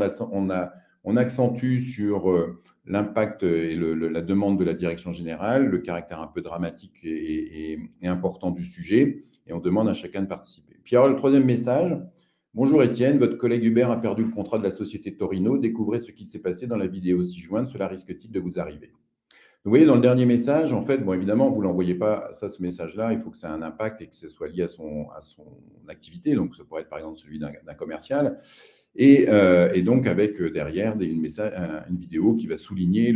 on, accentue sur euh, l'impact et la demande de la direction générale, le caractère un peu dramatique et, important du sujet, et on demande à chacun de participer. Puis alors, le troisième message. Bonjour Étienne, votre collègue Hubert a perdu le contrat de la société Torino. Découvrez ce qui s'est passé dans la vidéo 6 juin. Cela risque-t-il de vous arriver? Vous voyez, dans le dernier message, en fait, bon, évidemment, vous ne l'envoyez pas, ça, ce message-là, il faut que ça ait un impact et que ce soit lié à son, activité. Donc, ça pourrait être par exemple celui d'un commercial. Et, euh, et, donc, avec euh, derrière une, vidéo qui va souligner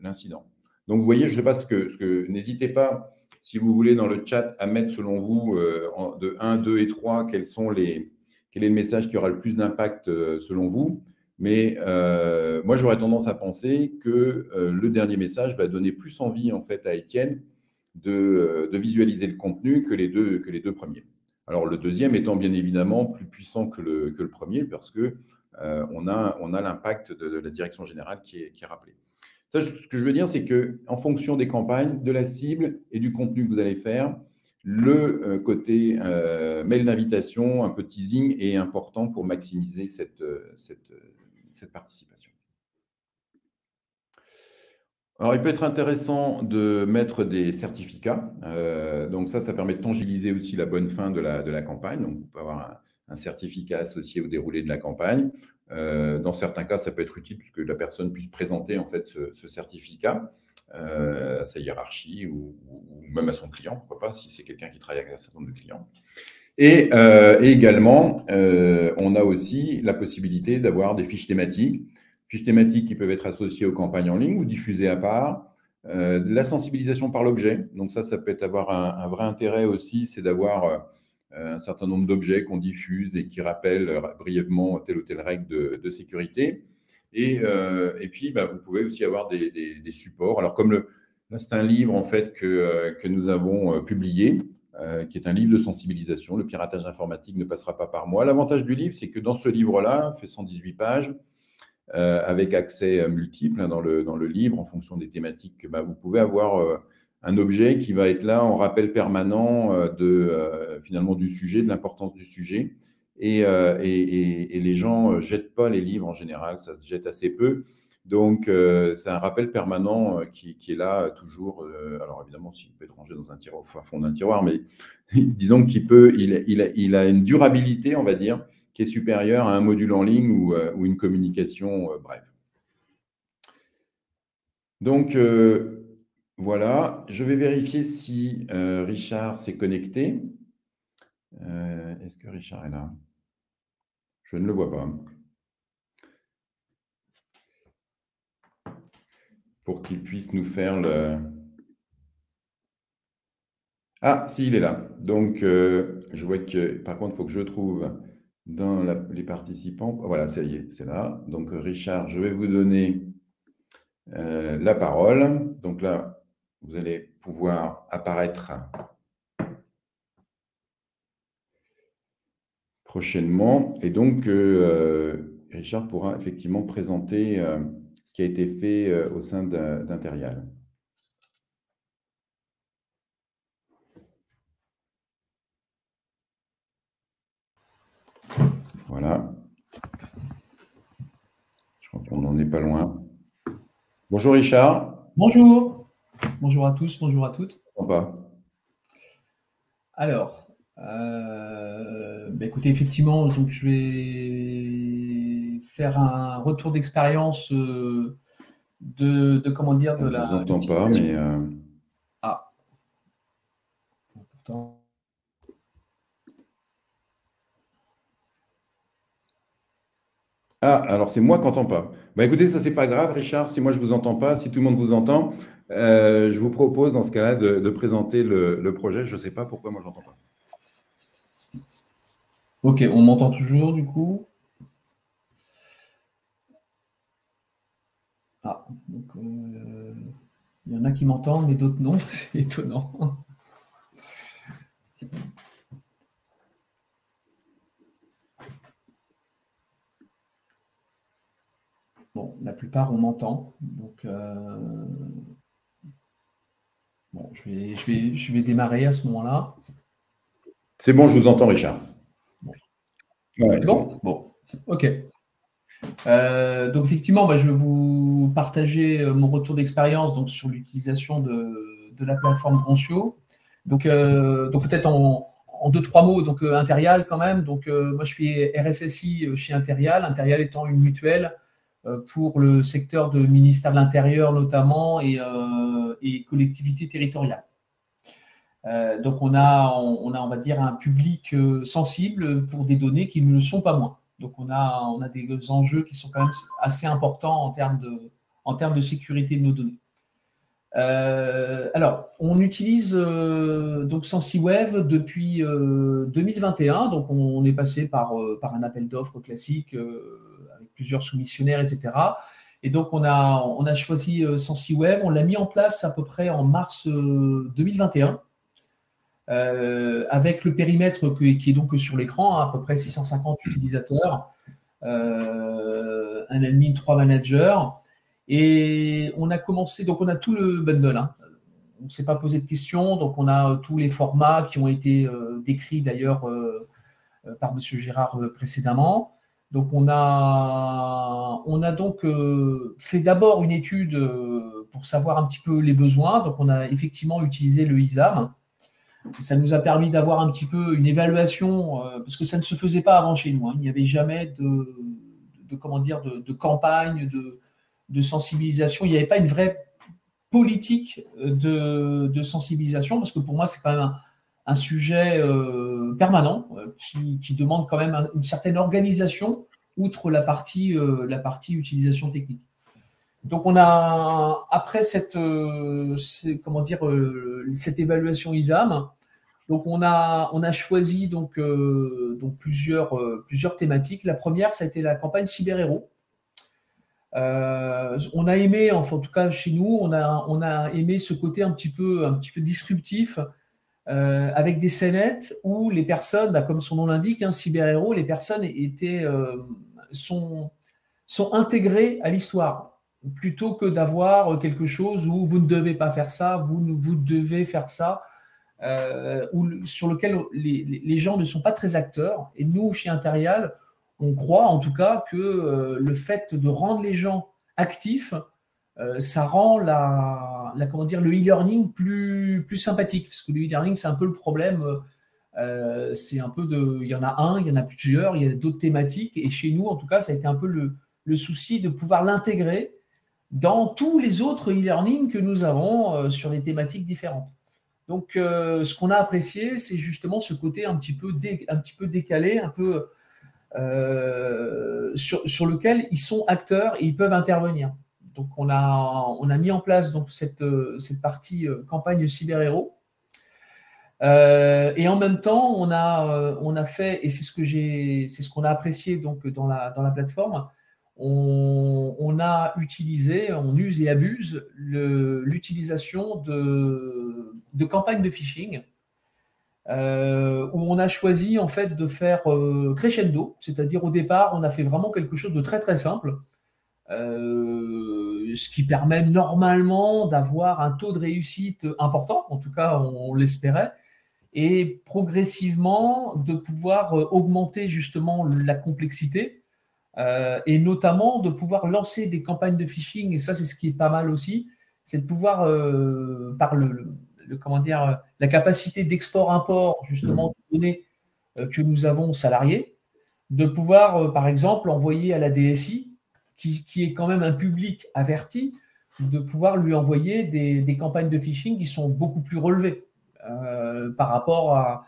l'incident. Donc, vous voyez, je ne sais pas ce que. Ce que N'hésitez pas, si vous voulez, dans le chat, à mettre selon vous euh, de 1, 2 et 3, quels sont les, quel est le message qui aura le plus d'impact selon vous. Mais euh, moi, j'aurais tendance à penser que euh, le dernier message va donner plus envie en fait à Étienne de, euh, visualiser le contenu que les, deux, que les deux premiers. Alors le deuxième étant bien évidemment plus puissant que le, que le premier parce que on a, on a l'impact de, la direction générale qui est, qui est rappelé. Ça, ce que je veux dire, c'est que en fonction des campagnes, de la cible et du contenu que vous allez faire, le côté mail d'invitation, un peu teasing est important pour maximiser cette, cette, participation. Alors, il peut être intéressant de mettre des certificats. Euh, donc ça, ça permet de tangibiliser aussi la bonne fin de la, de la campagne. Donc, vous pouvez avoir un, certificat associé au déroulé de la campagne. Euh, dans certains cas, ça peut être utile puisque la personne puisse présenter en fait ce, certificat euh, à sa hiérarchie ou, même à son client, pourquoi pas, si c'est quelqu'un qui travaille avec un certain nombre de clients. Et, euh, également, euh, on a aussi la possibilité d'avoir des fiches thématiques, fiches thématiques qui peuvent être associées aux campagnes en ligne ou diffusées à part. Euh, la sensibilisation par l'objet, donc ça, ça peut avoir un, vrai intérêt aussi, c'est d'avoir un certain nombre d'objets qu'on diffuse et qui rappellent brièvement telle ou telle règle de, sécurité. Et, et puis, bah, vous pouvez aussi avoir des, des, supports. Alors, comme le, là, c'est un livre en fait que, que nous avons publié. Euh, qui est un livre de sensibilisation. Le piratage informatique ne passera pas par moi. L'avantage du livre, c'est que dans ce livre-là, fait 118 pages, euh, avec accès multiple hein, dans, le, dans le livre, en fonction des thématiques, bah, vous pouvez avoir euh, un objet qui va être là en rappel permanent de, finalement du sujet, de l'importance du sujet. Et, et, et, les gens ne jettent pas les livres en général, ça se jette assez peu. Donc, euh, c'est un rappel permanent euh, qui, est là toujours. Euh, alors, évidemment, s'il peut être rangé dans un tiroir, au fond d'un tiroir, mais disons qu'il peut, il, a une durabilité, on va dire, qui est supérieure à un module en ligne ou, une communication bref. Donc, voilà. Je vais vérifier si Richard s'est connecté. Est-ce que Richard est là? Je ne le vois pas. Qu'il puisse nous faire le... Ah, si, il est là. Donc, euh, je vois que, par contre, il faut que je trouve dans les participants. Voilà, ça y est, c'est là. Donc, Richard, je vais vous donner euh, la parole. Donc là, vous allez pouvoir apparaître prochainement. Et donc, euh, Richard pourra effectivement présenter qui a été fait euh, au sein d'Interial. Voilà. Je crois qu'on n'en est pas loin. Bonjour Richard. Bonjour. Bonjour à tous, bonjour à toutes. Pas. Alors, euh, bah, écoutez, effectivement, donc je vais faire un retour d'expérience euh, de, comment dire de la. Je vous entends pas, mais. Euh, ah. Pourtant. Ah, alors c'est moi qui n'entends pas. Bah écoutez, ça c'est pas grave, Richard, si moi je ne vous entends pas, si tout le monde vous entend, euh, je vous propose dans ce cas-là de, présenter le, projet. Je ne sais pas pourquoi moi je n'entends pas. Ok, on m'entend toujours du coup. Ah, donc euh, il y en a qui m'entendent, mais d'autres non, c'est étonnant. Bon, la plupart, on m'entend. Donc, euh, bon, je vais, je, vais, je vais démarrer à ce moment-là. C'est bon, je vous entends, Richard. bon, bon, ok. Euh, donc effectivement, bah, je vais vous partager euh, mon retour d'expérience donc sur l'utilisation de, la plateforme Concio. Donc, donc peut-être en, deux trois mots, donc Interial quand même. Donc moi je suis RSSI chez Interial. Interial étant une mutuelle euh, pour le secteur de ministère de l'Intérieur notamment et, euh, et collectivités territoriales. Euh, donc on a, on, a, on va dire, un public sensible pour des données qui ne le sont pas moins. Donc on a, on a des enjeux qui sont quand même assez importants en termes de, en termes de sécurité de nos données. alors, on utilise donc SensiWeb depuis 2021. Donc, on, est passé par, par un appel d'offres classique plusieurs soumissionnaires, etc. Et donc, on a, on a choisi euh, SensiWeb, on l'a mis en place à peu près en mars 2021, euh, euh, avec le périmètre qui est donc sur l'écran, hein, à peu près 650 utilisateurs, un admin, trois managers. Et on a commencé, donc on a tout le bundle. Hein. On ne s'est pas posé de questions, donc on a tous les formats qui ont été décrits d'ailleurs par M. Gérard précédemment. Donc on a, on a donc euh, fait d'abord une étude euh, pour savoir un petit peu les besoins. Donc on a effectivement utilisé le ISAM. Ça nous a permis d'avoir un petit peu une évaluation, euh, parce que ça ne se faisait pas avant chez nous. Hein. Il n'y avait jamais de, de, campagne, de, sensibilisation. Il n'y avait pas une vraie politique de, sensibilisation, parce que pour moi, c'est quand même un, sujet euh, permanent euh, qui, demande quand même une certaine organisation outre la partie utilisation technique. Donc on a après cette comment dire cette évaluation ISAM, donc on a choisi donc donc plusieurs thématiques. La première ça a été la campagne cyberhéros. on a aimé, enfin, en tout cas chez nous, on a, aimé ce côté un petit peu, un petit peu disruptif euh, avec des scénettes où les personnes, bah, comme son nom l'indique, hein, cyber-héros, les personnes étaient, euh, sont intégrées à l'histoire, plutôt que d'avoir quelque chose où vous ne devez pas faire ça, vous, vous devez faire ça, euh, sur lequel les, les, gens ne sont pas très acteurs. Et nous, chez Interial, on croit en tout cas que le fait de rendre les gens actifs, ça rend la, comment dire, le e-learning plus, plus sympathique, parce que le e-learning, c'est un peu le problème. Euh, c'est un peu de, il y en a un, il y en a plusieurs, il y a d'autres thématiques, et chez nous, en tout cas, ça a été un peu le, souci de pouvoir l'intégrer dans tous les autres e-learning que nous avons euh, sur des thématiques différentes. Donc, euh, ce qu'on a apprécié, c'est justement ce côté un petit peu, décalé, un peu sur, sur, lequel ils sont acteurs et ils peuvent intervenir. Donc on a, mis en place donc cette, euh, partie euh, campagne cyber-héros. Euh, et en même temps, on a, fait, et c'est ce que ce qu'on a apprécié donc dans la plateforme, on, a utilisé, on use et abuse l'utilisation de, campagnes de phishing où on a choisi en fait de faire crescendo, c'est-à-dire au départ, on a fait vraiment quelque chose de très très simple. Euh, ce qui permet normalement d'avoir un taux de réussite important, en tout cas on, l'espérait, et progressivement de pouvoir euh, augmenter justement la complexité et notamment de pouvoir lancer des campagnes de phishing, et ça c'est ce qui est pas mal aussi, c'est de pouvoir, par le, comment dire, la capacité d'export-import justement de données que nous avons salariés, de pouvoir, par exemple, envoyer à la DSI, qui, qui, est quand même un public averti, de pouvoir lui envoyer des, campagnes de phishing qui sont beaucoup plus relevées euh, par rapport à,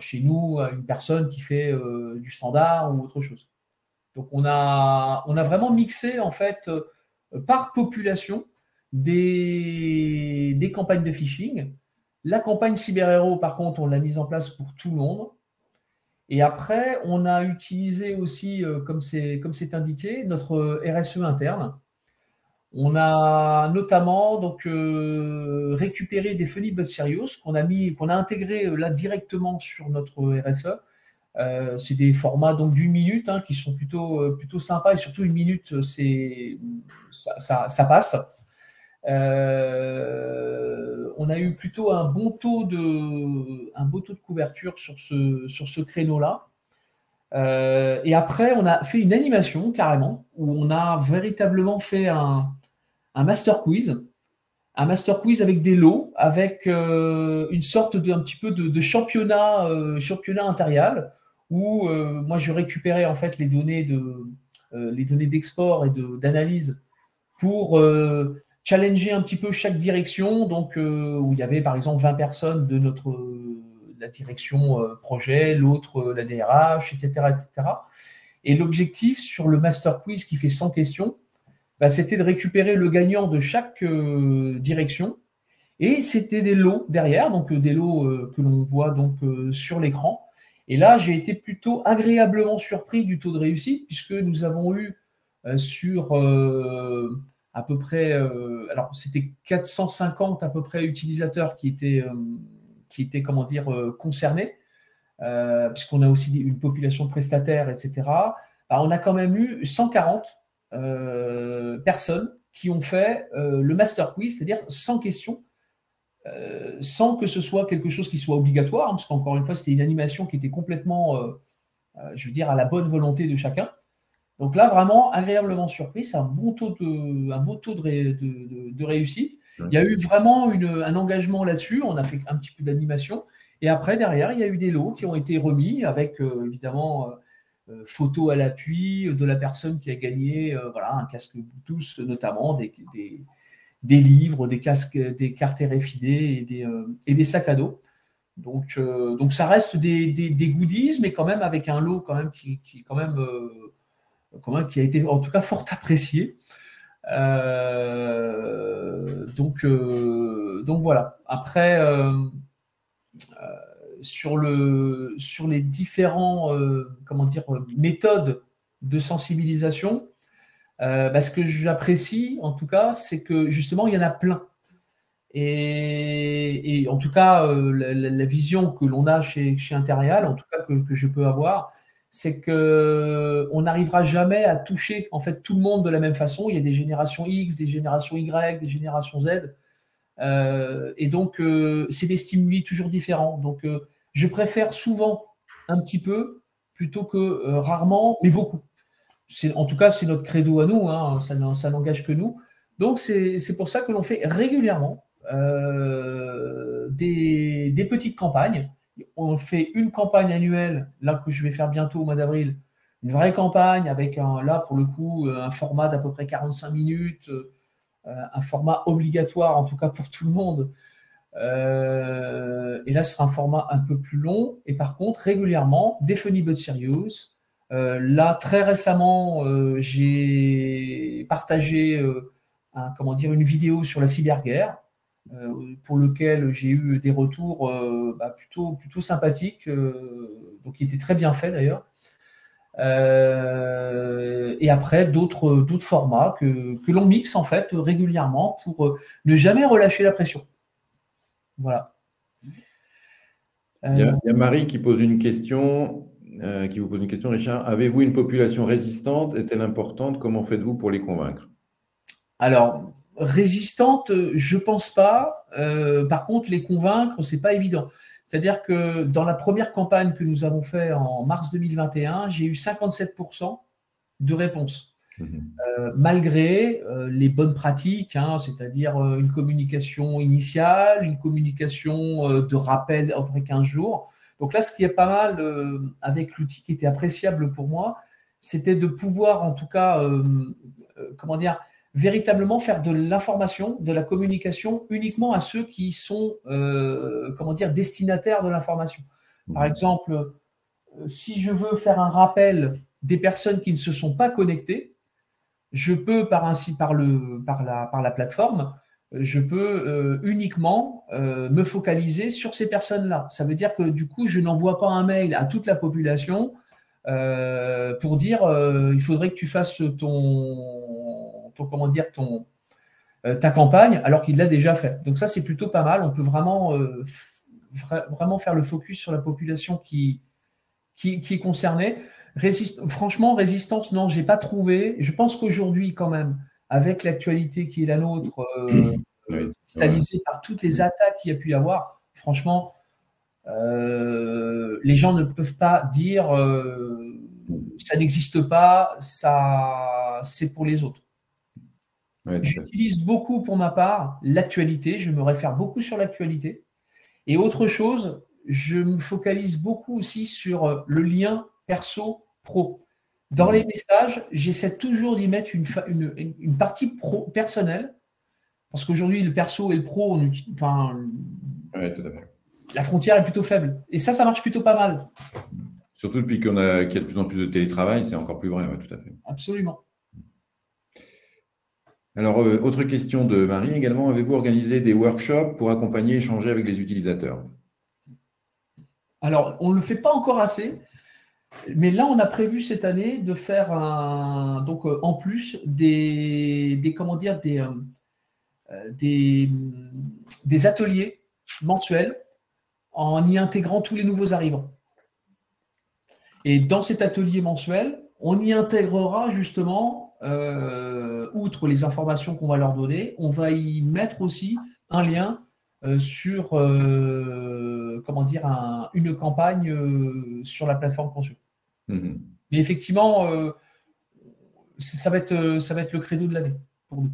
chez nous, à une personne qui fait euh, du standard ou autre chose. Donc on a, vraiment mixé en fait euh, par population des, campagnes de phishing. La campagne CyberHero, par contre, on l'a mise en place pour tout monde. Et après, on a utilisé aussi, comme c'est indiqué, notre RSE interne on a notamment donc euh, récupéré des Funny But Serious qu'on a mis, a euh, là directement sur notre RSE. Euh, c'est des formats donc d'une minute hein, qui sont plutôt plutôt sympas et surtout une minute c'est ça, passe. on a eu plutôt un bon taux de un beau taux de couverture sur ce sur ce créneau là. et après, on a fait une animation carrément où on a véritablement fait un, un master quiz, un master quiz avec des lots, avec euh, une sorte de petit peu de, championnat, euh, championnat où euh, moi je récupérais en fait les données de les données d'export et d'analyse pour challenger un petit peu chaque direction. Donc où il y avait par exemple 20 personnes de notre la direction projet, l'autre la DRH, etc., etc. Et l'objectif sur le master quiz qui fait 100 questions, bah, c'était de récupérer le gagnant de chaque euh, direction. Et c'était des lots derrière, donc euh, des lots euh, que l'on voit donc sur l'écran. Et là, j'ai été plutôt agréablement surpris du taux de réussite, puisque nous avons eu sur à peu près, alors c'était 450 à peu près utilisateurs qui étaient, qui étaient comment dire, concernés, puisqu'on a aussi une population de prestataires, etc. Bah, on a quand même eu 140 euh, personnes qui ont fait euh, le master quiz, c'est-à-dire sans question, euh, sans que ce soit quelque chose qui soit obligatoire, hein, parce qu'encore une fois, c'était une animation qui était complètement, je veux dire, à la bonne volonté de chacun. Donc là, vraiment agréablement surpris, c'est un bon taux de, un beau taux de, de, réussite. Il y a eu vraiment une, un engagement là-dessus, on a fait un petit peu d'animation. Et après, derrière, il y a eu des lots qui ont été remis avec évidemment euh, photo à l'appui de la personne qui a gagné euh, voilà, un casque Bluetooth, notamment des, des, livres, des casques, des cartes RFID et des, euh, des sacs à dos. Donc, donc ça reste des, des, goodies, mais quand même avec un lot quand même qui, qui quand même, quand même qui a été en tout cas fort apprécié. donc, donc voilà. Après, sur, le, sur les différents euh, comment dire, méthodes de sensibilisation, euh, bah, ce que j'apprécie en tout cas, c'est que justement, il y en a plein. Et, en tout cas, euh, la, vision que l'on a chez, chez Interial, en tout cas que, je peux avoir, c'est que on n'arrivera jamais à toucher en fait tout le monde de la même façon. Il y a des générations X, des générations Y, des générations Z. et donc, c'est des stimuli toujours différents. Donc, je préfère souvent un petit peu plutôt que euh, rarement, mais beaucoup. En tout cas, c'est notre credo à nous, hein, ça, n'engage que nous. Donc, c'est pour ça que l'on fait régulièrement euh, des, petites campagnes. On fait une campagne annuelle, là que je vais faire bientôt au mois d'avril, une vraie campagne avec là pour le coup un format d'à peu près 45 minutes, euh, un format obligatoire en tout cas pour tout le monde, euh, et là, ce sera un format un peu plus long. Et par contre, régulièrement, des Funny But Serious. Euh, là, très récemment, euh, j'ai partagé un, comment dire, une vidéo sur la cyberguerre, pour lequel j'ai eu des retours bah, plutôt, plutôt sympathiques, donc qui étaient très bien faits d'ailleurs. et après, d'autres formats que, que l'on mixe en fait régulièrement pour ne jamais relâcher la pression. Voilà. Il y, a, Marie qui pose une question, euh, qui vous pose une question, Richard. Avez-vous une population résistante? Est-elle importante? Comment faites-vous pour les convaincre? Alors, résistante, je pense pas. Euh, par contre, les convaincre, c'est pas évident. C'est-à-dire que dans la première campagne que nous avons fait en mars 2021, j'ai eu 57% de réponse. Mhm. malgré les bonnes pratiques, hein, c'est-à-dire une communication initiale, une communication de rappel après 15 jours. Donc là, ce qui est pas mal avec l'outil qui était appréciable pour moi, c'était de pouvoir en tout cas, comment dire, véritablement faire de l'information, de la communication uniquement à ceux qui sont, euh, comment dire, destinataires de l'information. Par mmh. exemple, euh, si je veux faire un rappel des personnes qui ne se sont pas connectées, je peux par ainsi par le par la par la plateforme, je peux euh, uniquement me focaliser sur ces personnes-là. Ça veut dire que du coup, je n'envoie pas un mail à toute la population pour dire il faudrait que tu fasses ton comment dire, ton, euh, ta campagne, alors qu'il l'a déjà fait. Donc ça, c'est plutôt pas mal. On peut vraiment, euh, vraiment faire le focus sur la population qui, qui, est concernée. franchement, résistance, non, j'ai pas trouvé. Je pense qu'aujourd'hui, quand même, avec l'actualité qui est la nôtre, euh, cristallisée par toutes les attaques qu'il y a pu y avoir, franchement, les gens ne peuvent pas dire ça n'existe pas, ça c'est pour les autres. J'utilise beaucoup pour ma part l'actualité, je me réfère beaucoup sur l'actualité. Et autre chose, je me focalise beaucoup aussi sur euh, le lien perso-pro. Dans les messages, j'essaie toujours d'y mettre une, une, partie pro, personnelle, parce qu'aujourd'hui, le perso et le pro, enfin, la frontière est plutôt faible. Et ça, ça marche plutôt pas mal. Surtout depuis qu'on a, qu'il y a de plus en plus de télétravail, c'est encore plus vrai, tout à fait. Absolument. Alors, euh, autre question de Marie également. Avez-vous organisé des workshops pour accompagner et échanger avec les utilisateurs? Alors, on ne le fait pas encore assez, mais là, on a prévu cette année de faire donc, euh, en plus euh, des, des ateliers mensuels en y intégrant tous les nouveaux arrivants. Et dans cet atelier mensuel, on y intégrera justement euh, outre les informations qu'on va leur donner, on va y mettre aussi un lien sur euh, comment dire une campagne sur la plateforme Consul. Mhm. Mais effectivement, ça va être ça va être le credo de l'année pour nous.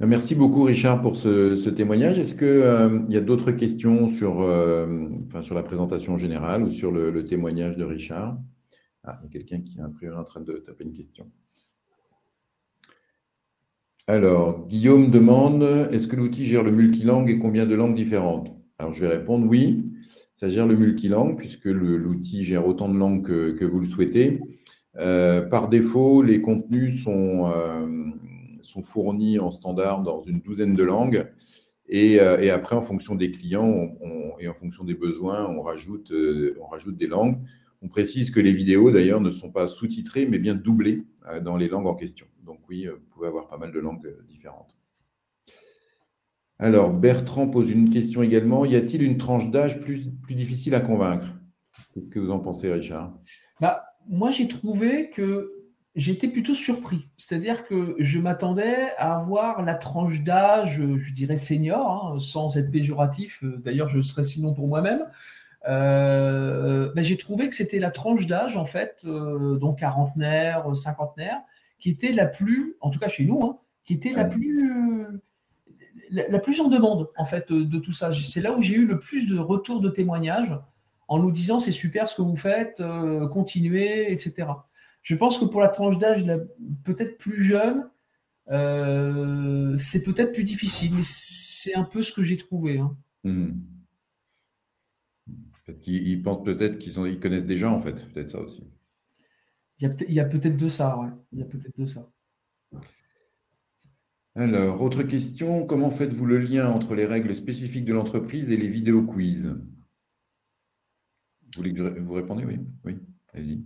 Merci beaucoup Richard pour ce, témoignage. Est-ce qu'il y a d'autres questions sur, sur la présentation générale ou sur le témoignage de Richard? Ah, il y a quelqu'un qui est priori en train de taper une question. Alors, Guillaume demande est-ce que l'outil gère le multilangue et combien de langues différentes? Alors, je vais répondre oui, ça gère le multilangue puisque l'outil gère autant de langues que, vous le souhaitez. Euh, par défaut, les contenus sont, euh, sont, fournis en standard dans une douzaine de langues. Et, euh, après, en fonction des clients et en fonction des besoins, on rajoute des langues. On précise que les vidéos, d'ailleurs, ne sont pas sous-titrées, mais bien doublées euh, dans les langues en question. Donc oui, euh, vous pouvez avoir pas mal de langues euh, différentes. Alors, Bertrand pose une question également. Y a-t-il une tranche d'âge plus, difficile à convaincre? Qu'est-ce que vous en pensez, Richard? Bah, Moi, j'ai trouvé que j'étais plutôt surpris. C'est-à-dire que je m'attendais à avoir la tranche d'âge, je dirais senior, hein, sans être péjoratif. D'ailleurs, je serais sinon pour moi-même. Euh, ben, j'ai trouvé que c'était la tranche d'âge, en fait, euh, donc quarantenaire, cinquantenaire, qui était la plus, en tout cas chez nous, hein, qui était la plus, la, plus en demande, en fait, de, tout ça. C'est là où j'ai eu le plus de retours de témoignages en nous disant c'est super ce que vous faites, euh, continuez, etc. Je pense que pour la tranche d'âge peut-être plus jeune, c'est peut-être plus difficile, mais c'est un peu ce que j'ai trouvé. Hein. Mmh. Ils, pensent peut-être qu'ils ils connaissent déjà, en fait. Peut-être ça aussi. Il y a peut-être de ça, ouais. Il y a peut-être de ça. Alors, autre question. Comment faites-vous le lien entre les règles spécifiques de l'entreprise et les vidéos quiz? Vous voulez que vous répondiez Oui, oui. Allez-y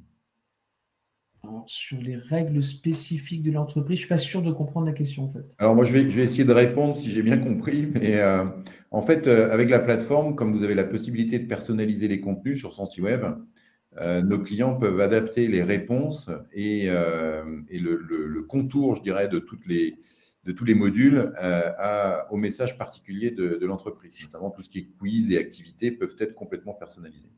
sur les règles spécifiques de l'entreprise, je ne suis pas sûr de comprendre la question en fait. Alors moi, je vais, essayer de répondre si j'ai bien compris. Mais euh, en fait, euh, avec la plateforme, comme vous avez la possibilité de personnaliser les contenus sur SensiWeb, euh, nos clients peuvent adapter les réponses et, et le, contour, je dirais, de, tous les modules à, au message particulier de, de l'entreprise. Notamment tout ce qui est quiz et activités peuvent être complètement personnalisés.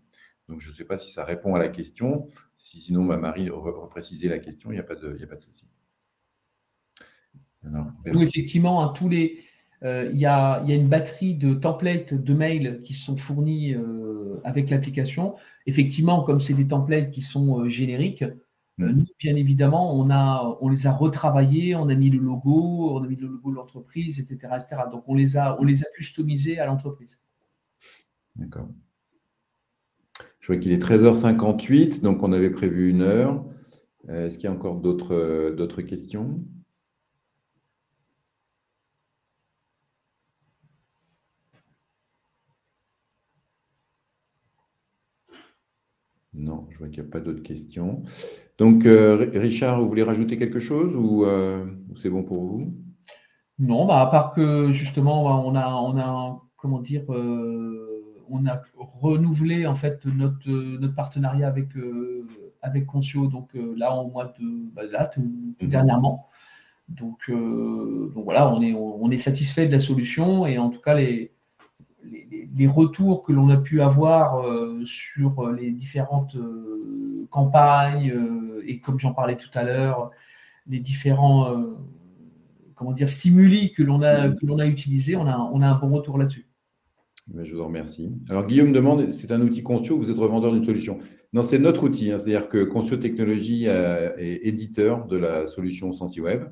Donc, je ne sais pas si ça répond à la question. Si sinon, ma Marie repréciser la question, il n'y a pas de, a pas de souci. Effectivement, hein, tous les, euh, il y, a, une batterie de templates de mails qui sont fournis euh, avec l'application. Effectivement, comme c'est des templates qui sont euh, génériques, mm. nous, bien évidemment, on, a, on les a retravaillés, on a mis le logo, on a mis le logo de l'entreprise, etc., etc. Donc, on les a, on les a customisés à l'entreprise. D'accord. Je vois qu'il est 13h58, donc on avait prévu une heure. Est-ce qu'il y a encore d'autres questions? Non, je vois qu'il n'y a pas d'autres questions. Donc, euh, Richard, vous voulez rajouter quelque chose ou euh, c'est bon pour vous? Non, bah, à part que justement, bah, on a, on a comment dire, euh, on a renouvelé en fait notre, notre partenariat avec, avec Concio, donc là, au mois de bah, tout, mhm. dernièrement. Donc, donc voilà, on est, on est satisfait de la solution et en tout cas, les, les, retours que l'on a pu avoir euh, sur les différentes euh, campagnes et comme j'en parlais tout à l'heure, les différents euh, comment dire, stimuli que l'on a, que l'on a utilisés, on a, on a un bon retour là-dessus. Je vous remercie. Alors, Guillaume demande, c'est un outil Concio, vous êtes revendeur d'une solution? Non, c'est notre outil. Hein. C'est-à-dire que Concio Technologies est éditeur de la solution SensiWeb.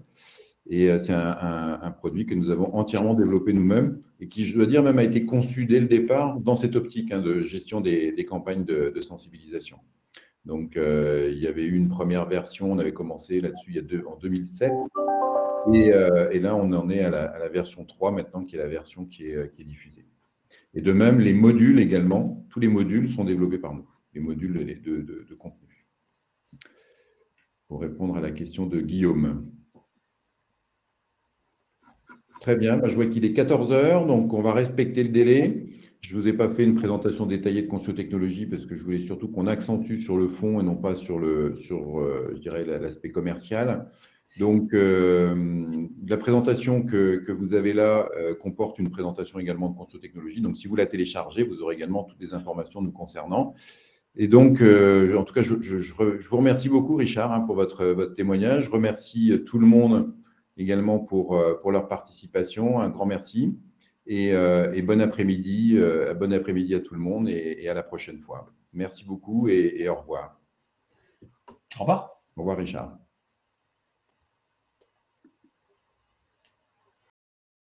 Et euh, c'est un, produit que nous avons entièrement développé nous-mêmes et qui, je dois dire, même a été conçu dès le départ dans cette optique hein, de gestion des, campagnes de, sensibilisation. Donc, euh, il y avait eu une première version, on avait commencé là-dessus en 2007. Euh, et, là, on en est à la, version 3 maintenant, qui est la version qui est, diffusée. Et de même, les modules également, tous les modules sont développés par nous, les modules de, de contenu. Pour répondre à la question de Guillaume. Très bien, bah, je vois qu'il est 14 heures, donc on va respecter le délai. Je ne vous ai pas fait une présentation détaillée de Concio Technologies parce que je voulais surtout qu'on accentue sur le fond et non pas sur, sur euh, l'aspect commercial. Donc, euh, la présentation que, vous avez là euh, comporte une présentation également de Concio Technologies. Donc, si vous la téléchargez, vous aurez également toutes les informations nous concernant. Et donc, en tout cas, je, vous remercie beaucoup, Richard, hein, pour votre, votre témoignage. Je remercie tout le monde également pour, euh, pour leur participation. Un grand merci et, euh, bon après-midi euh, bon après-midi à tout le monde et, à la prochaine fois. Merci beaucoup et, et au revoir. Au revoir. Au revoir, Richard.